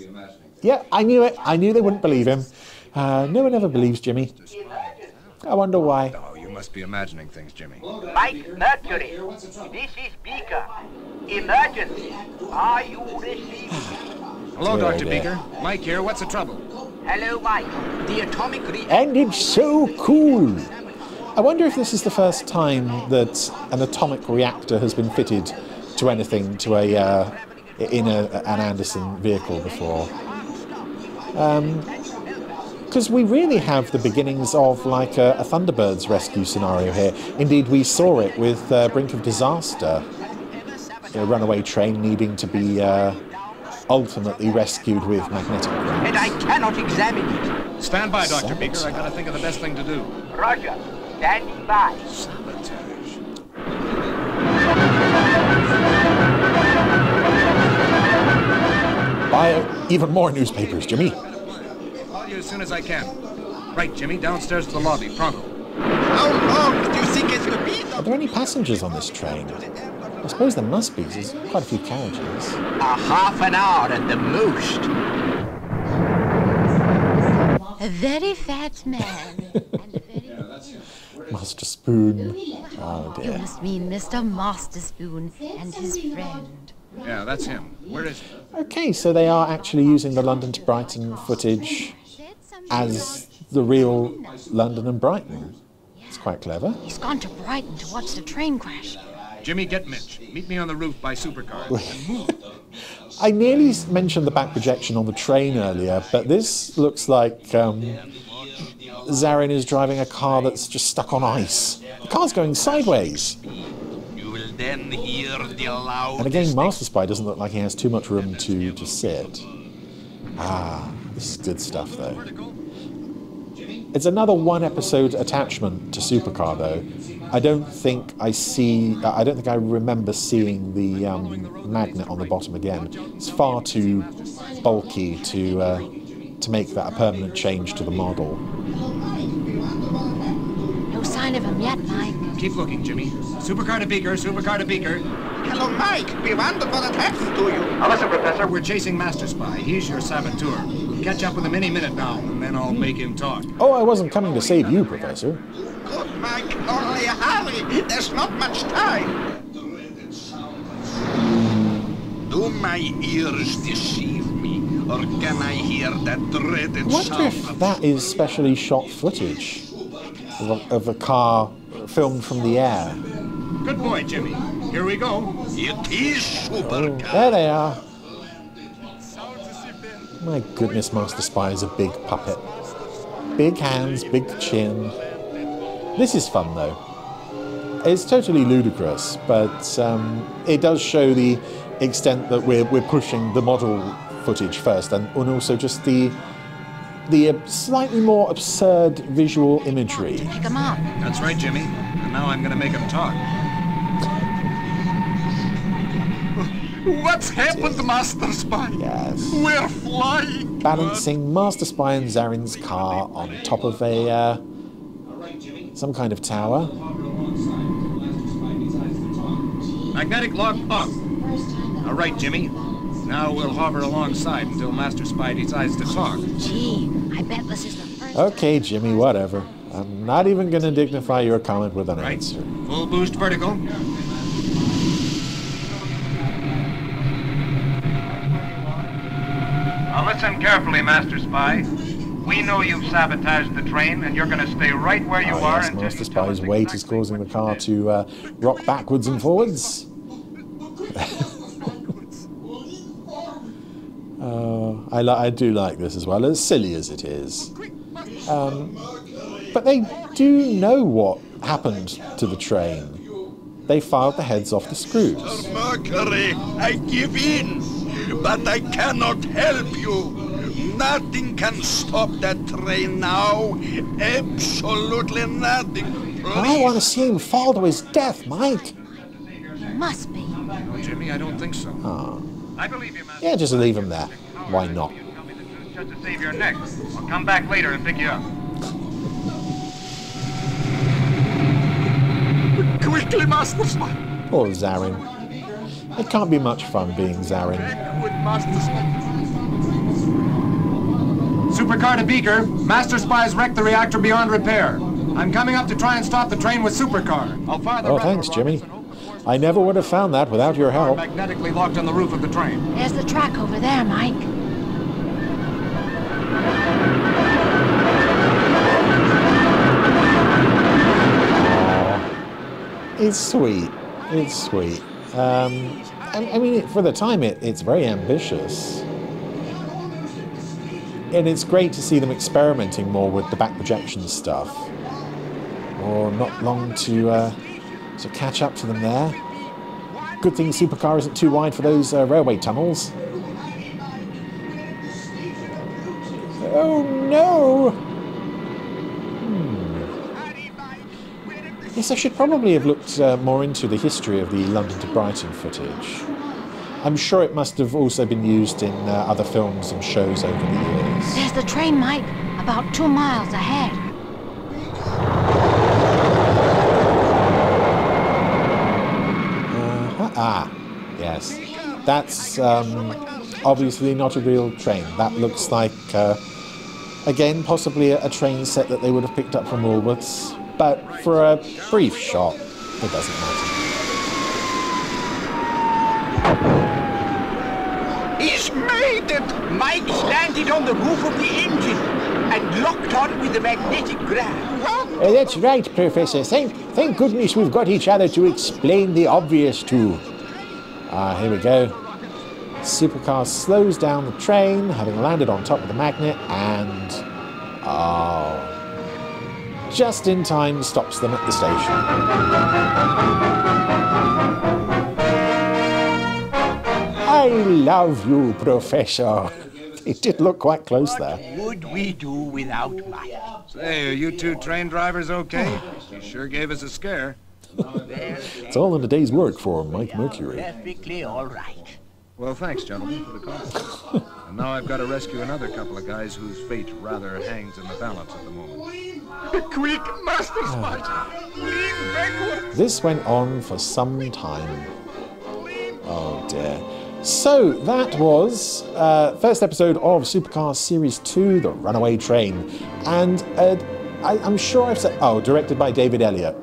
S13: Yeah, I knew it. I knew they wouldn't believe him. Uh, no one ever believes Jimmy. I wonder why.
S19: Oh, you must be imagining things, Jimmy.
S14: Mike Mercury, this is Beaker. Emergency. Are you receiving?
S19: Hello,
S13: Dear,
S19: Dr.
S13: dear.
S19: Beaker. Mike here. What's the trouble?
S14: Hello, Mike. The atomic reactor.
S13: And it's so cool. I wonder if this is the first time that an atomic reactor has been fitted to anything to a uh, in a, an Anderson vehicle before. Because we really have the beginnings of like a, a Thunderbirds rescue scenario here. Indeed, we saw it with uh, Brink of Disaster, a runaway train needing to be uh, ultimately rescued with magnetic ground.
S14: And I cannot examine it.
S19: Stand by, Dr.
S13: Sabotage.
S19: Beaker. I gotta think of the best thing to do.
S14: Roger. Standing by.
S13: Buy even more newspapers, Jimmy.
S19: I'll use as soon as I can. Right, Jimmy, downstairs to the lobby, pronto.
S14: How long do you think it will be?
S13: Are there any passengers on this train? I suppose there must be, 'cause there's quite a few carriages.
S14: A half an hour at the most.
S16: A very fat man.
S13: Master Spoon. Oh dear.
S16: You must mean Mr. Master Spoon and his friend.
S19: Yeah, that's him. Where is he?
S13: Okay, so they are actually using the London to Brighton footage as the real London and Brighton. It's quite clever.
S16: He's gone to Brighton to watch the train crash.
S19: Jimmy, get Mitch. Meet me on the roof by supercar. and.
S13: I nearly mentioned the back projection on the train earlier, but this looks like um, Zarin is driving a car that's just stuck on ice. The car's going sideways.
S17: You will then hear the.
S13: And again, Master Spy doesn't look like he has too much room to, to sit. Ah, this is good stuff, though. It's another one episode attachment to Supercar, though. I don't think I see, I don't think I remember seeing the um, magnet on the bottom again. It's far too bulky to, uh, to make that a permanent change to the model.
S16: No sign of him yet, Mike.
S19: Keep looking, Jimmy. Supercar to Beaker, supercar to Beaker.
S14: Hello, Mike. We wondered what had happened to you.
S19: Now listen, Professor, we're chasing Master Spy. He's your saboteur. We'll catch up with him any minute now, and then I'll make him talk.
S13: Oh, I wasn't coming to save you, Professor.
S14: Good, Mike. Only hurry. There's not much time.
S17: Do my ears deceive me, or can I hear that dreaded
S13: I wonder
S17: sound?
S13: if that is specially shot footage of a, of a car filmed from the air.
S19: Good boy, Jimmy. Here we go.
S17: It is
S13: Oh,
S17: supercar.
S13: there they are. My goodness, Master Spy is a big puppet. Big hands, big chin. This is fun though. It's totally ludicrous, but um, it does show the extent that we're, we're pushing the model footage first, and, and also just the the uh, slightly more absurd visual imagery.
S16: Pick him up.
S19: That's right, Jimmy. And now I'm going to make him talk.
S14: What's happened, Master Spy?
S13: Yes.
S14: We're flying.
S13: balancing Master Spy and Zarin's car on top of a uh, some kind of tower.
S19: Magnetic lock off. All right, Jimmy. Now we'll hover alongside until Master Spy decides to talk.
S16: Gee, I bet this is the first.
S13: Okay, Jimmy, whatever. I'm not even going to dignify your comment with an answer.
S19: Full boost vertical.
S20: Now listen carefully, Master Spy. We know you've sabotaged the train, and you're going to stay right where you
S13: Oh,
S20: are
S13: yes,
S20: until
S13: Master
S20: you tell
S13: Spy's
S20: us
S13: weight is causing the car to uh, rock backwards and forwards. Oh, I, li- I do like this as well, as silly as it is. Um, but they do know what happened to the train. They filed the heads off the screws.
S17: Mercury, I give in, but I cannot help you. Nothing can stop that train now. Absolutely nothing.
S13: I want to see him fall to his death, Mike.
S16: Must be.
S19: No, Jimmy, I don't think so.
S13: Oh.
S20: I believe you, Master
S13: Yeah, just leave him there. Why not?
S20: just to save your neck. I'll come back later and pick you up.
S14: Quickly, Master Spy.
S13: Poor Zarin. It can't be much fun being Zarin.
S14: With Master Spy.
S19: Supercar to Beaker. Master Spy's wrecked the reactor beyond repair. I'm coming up to try and stop the train with Supercar. I'll fire the
S13: Oh, thanks, Jimmy. I never would have found that without your help.
S19: magnetically locked on the roof of the train.
S16: There's the track over there, Mike.
S13: It's sweet. It's sweet. Um, I, I mean, for the time, it, it's very ambitious. And it's great to see them experimenting more with the back projection stuff. Or not long to, uh, to catch up to them there. Good thing the Supercar isn't too wide for those uh, railway tunnels. Oh no! Yes, I should probably have looked uh, more into the history of the London to Brighton footage. I'm sure it must have also been used in uh, other films and shows over the years.
S16: There's the train, Mike. About two miles ahead.
S13: Uh, ah, yes. That's um, obviously not a real train. That looks like, uh, again, possibly a, a train set that they would have picked up from Woolworths. But for a brief shot, it doesn't matter.
S14: He's made it! Mike's landed on the roof of the engine and locked on with the magnetic grab.
S21: Uh, that's right, Professor. Thank, thank goodness we've got each other to explain the obvious to.
S13: Ah, here we go. Supercar slows down the train, having landed on top of the magnet, and. Oh. Just in time stops them at the station.
S21: I love you, Professor.
S13: It did look quite close there.
S14: Would we do without Mike?
S19: Say, are you two train drivers okay? You sure gave us a scare.
S13: It's all in a day's work for Mike Mercury.
S14: Perfectly all right.
S19: Well, thanks, gentlemen, for the call. and now I've got to rescue another couple of guys whose fate rather hangs in the balance at the moment.
S14: Quick, Master Spy! Lean backward!
S13: This went on for some time. Oh dear. So that was uh, first episode of Supercars Series 2, The Runaway Train. And uh, I, I'm sure I've said, oh, directed by David Elliott.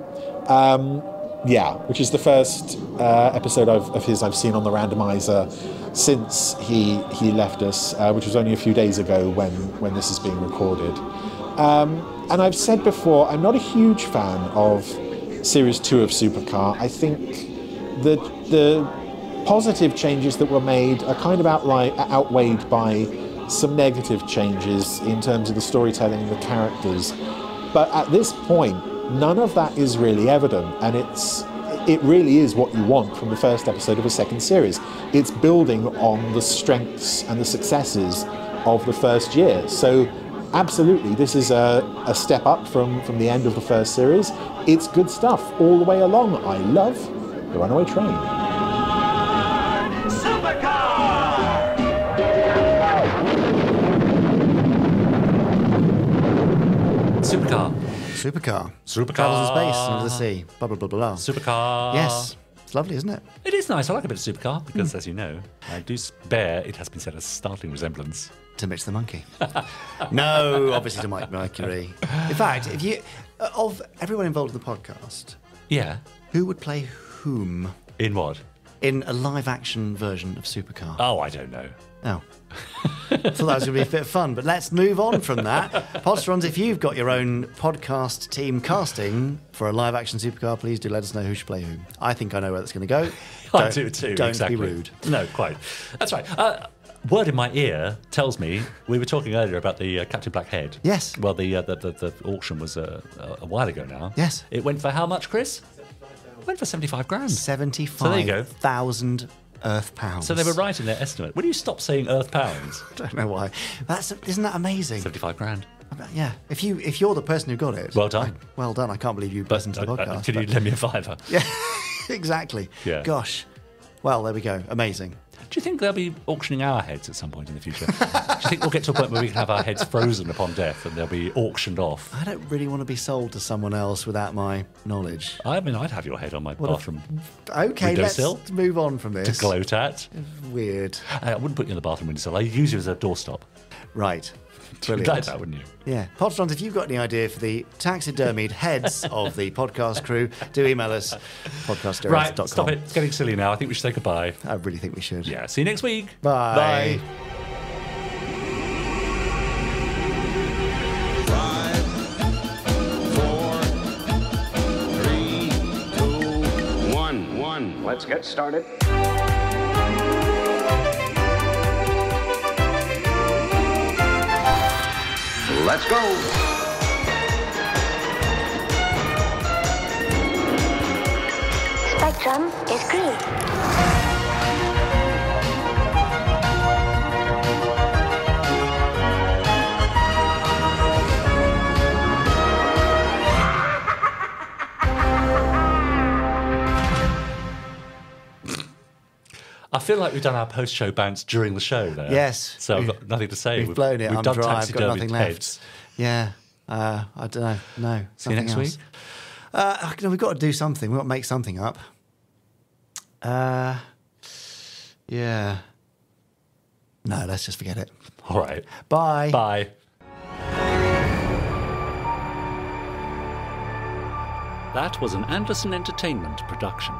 S13: Um, yeah, which is the first uh, episode of, of his I've seen on the randomizer since he he left us, uh, which was only a few days ago when when this is being recorded. Um, and I've said before, I'm not a huge fan of Series Two of Supercar. I think the the positive changes that were made are kind of outli- outweighed by some negative changes in terms of the storytelling and the characters. But at this point, none of that is really evident, and it's it really is what you want from the first episode of a second series. It's building on the strengths and the successes of the first year. So absolutely, this is a, a step up from, from the end of the first series. It's good stuff all the way along. I love The Runaway Train.
S1: Supercar.
S3: Supercar.
S1: Supercar.
S3: Travels in space, under the sea. Blah, blah, blah, blah.
S1: Supercar.
S3: Yes. It's lovely, isn't it?
S1: It is nice. I like a bit of supercar because, as you know, I do bear, it has been said, a startling resemblance.
S3: To Mitch the Monkey. no, obviously to Mike Mercury. In fact, if you uh, of everyone involved in the podcast,
S1: Yeah.
S3: who would play whom
S1: In what?
S3: in a live action version of Supercar?
S1: Oh, I don't know.
S3: Oh. Thought that was going to be a bit of fun, but let's move on from that. Podsterons, if you've got your own podcast team casting for a live action supercar, please do let us know who should play whom. I think I know where that's going to go.
S1: I
S3: Don't-
S1: do too.
S3: Don't
S1: exactly.
S3: be rude.
S1: No, quite. That's right. Uh, word in my ear tells me we were talking earlier about the uh, Captain Blackhead.
S3: Yes.
S1: Well, the, uh, the, the the auction was uh, a while ago now.
S3: Yes.
S1: It went for how much, Chris? It went for seventy-five grand.
S3: Seventy-five
S1: So there you go.
S3: thousand Earth pounds.
S1: So they were right in their estimate. Will you stop saying Earth pounds?
S3: I don't know why. That's isn't that amazing?
S1: Seventy-five grand.
S3: Yeah. If you if you're the person who got it,
S1: Well done.
S3: I- well done. I can't believe you listened to the
S1: Uh, uh,
S3: podcast.
S1: Can you
S3: but-
S1: lend me a fiver?
S3: Yeah. exactly.
S1: Yeah.
S3: Gosh. Well, there we go. Amazing.
S1: Do you think they'll be auctioning our heads at some point in the future? Do you think we'll get to a point where we can have our heads frozen upon death and they'll be auctioned off?
S3: I don't really want to be sold to someone else without my knowledge.
S1: I mean, I'd have your head on my
S3: What a-
S1: bathroom
S3: Okay, let's
S1: windowsill
S3: move on from this.
S1: to gloat at.
S3: Weird.
S1: Uh, I wouldn't put you in the bathroom windowsill. I'd use you as a doorstop.
S3: Right.
S1: You'd
S3: Brilliant.
S1: like that, wouldn't you?
S3: Yeah. Podsterons, if you've got any idea for the taxidermied heads of the podcast crew, do email us podcastdirect.com.
S1: Right, stop it. It's getting silly now. I think we should say goodbye.
S3: I really think we should.
S1: Yeah, see you next week.
S3: Bye.
S1: Bye.
S22: One, one. Let's get started. Let's go.
S10: Spectrum is green.
S1: I feel like we've done our post-show bounce during the show there.
S3: Yes.
S1: So I've
S3: We've-
S1: got nothing to say.
S3: we've blown it.
S1: We've
S3: I'm
S1: done
S3: dry. I've got nothing left.
S1: heads.
S3: Yeah. Uh, I don't know. No.
S1: See you next
S3: else.
S1: week.
S3: Uh, we've got to do something. We've got to make something up. Uh, yeah. No, let's just forget it.
S1: All right.
S3: Bye.
S1: Bye. That was an Anderson Entertainment production.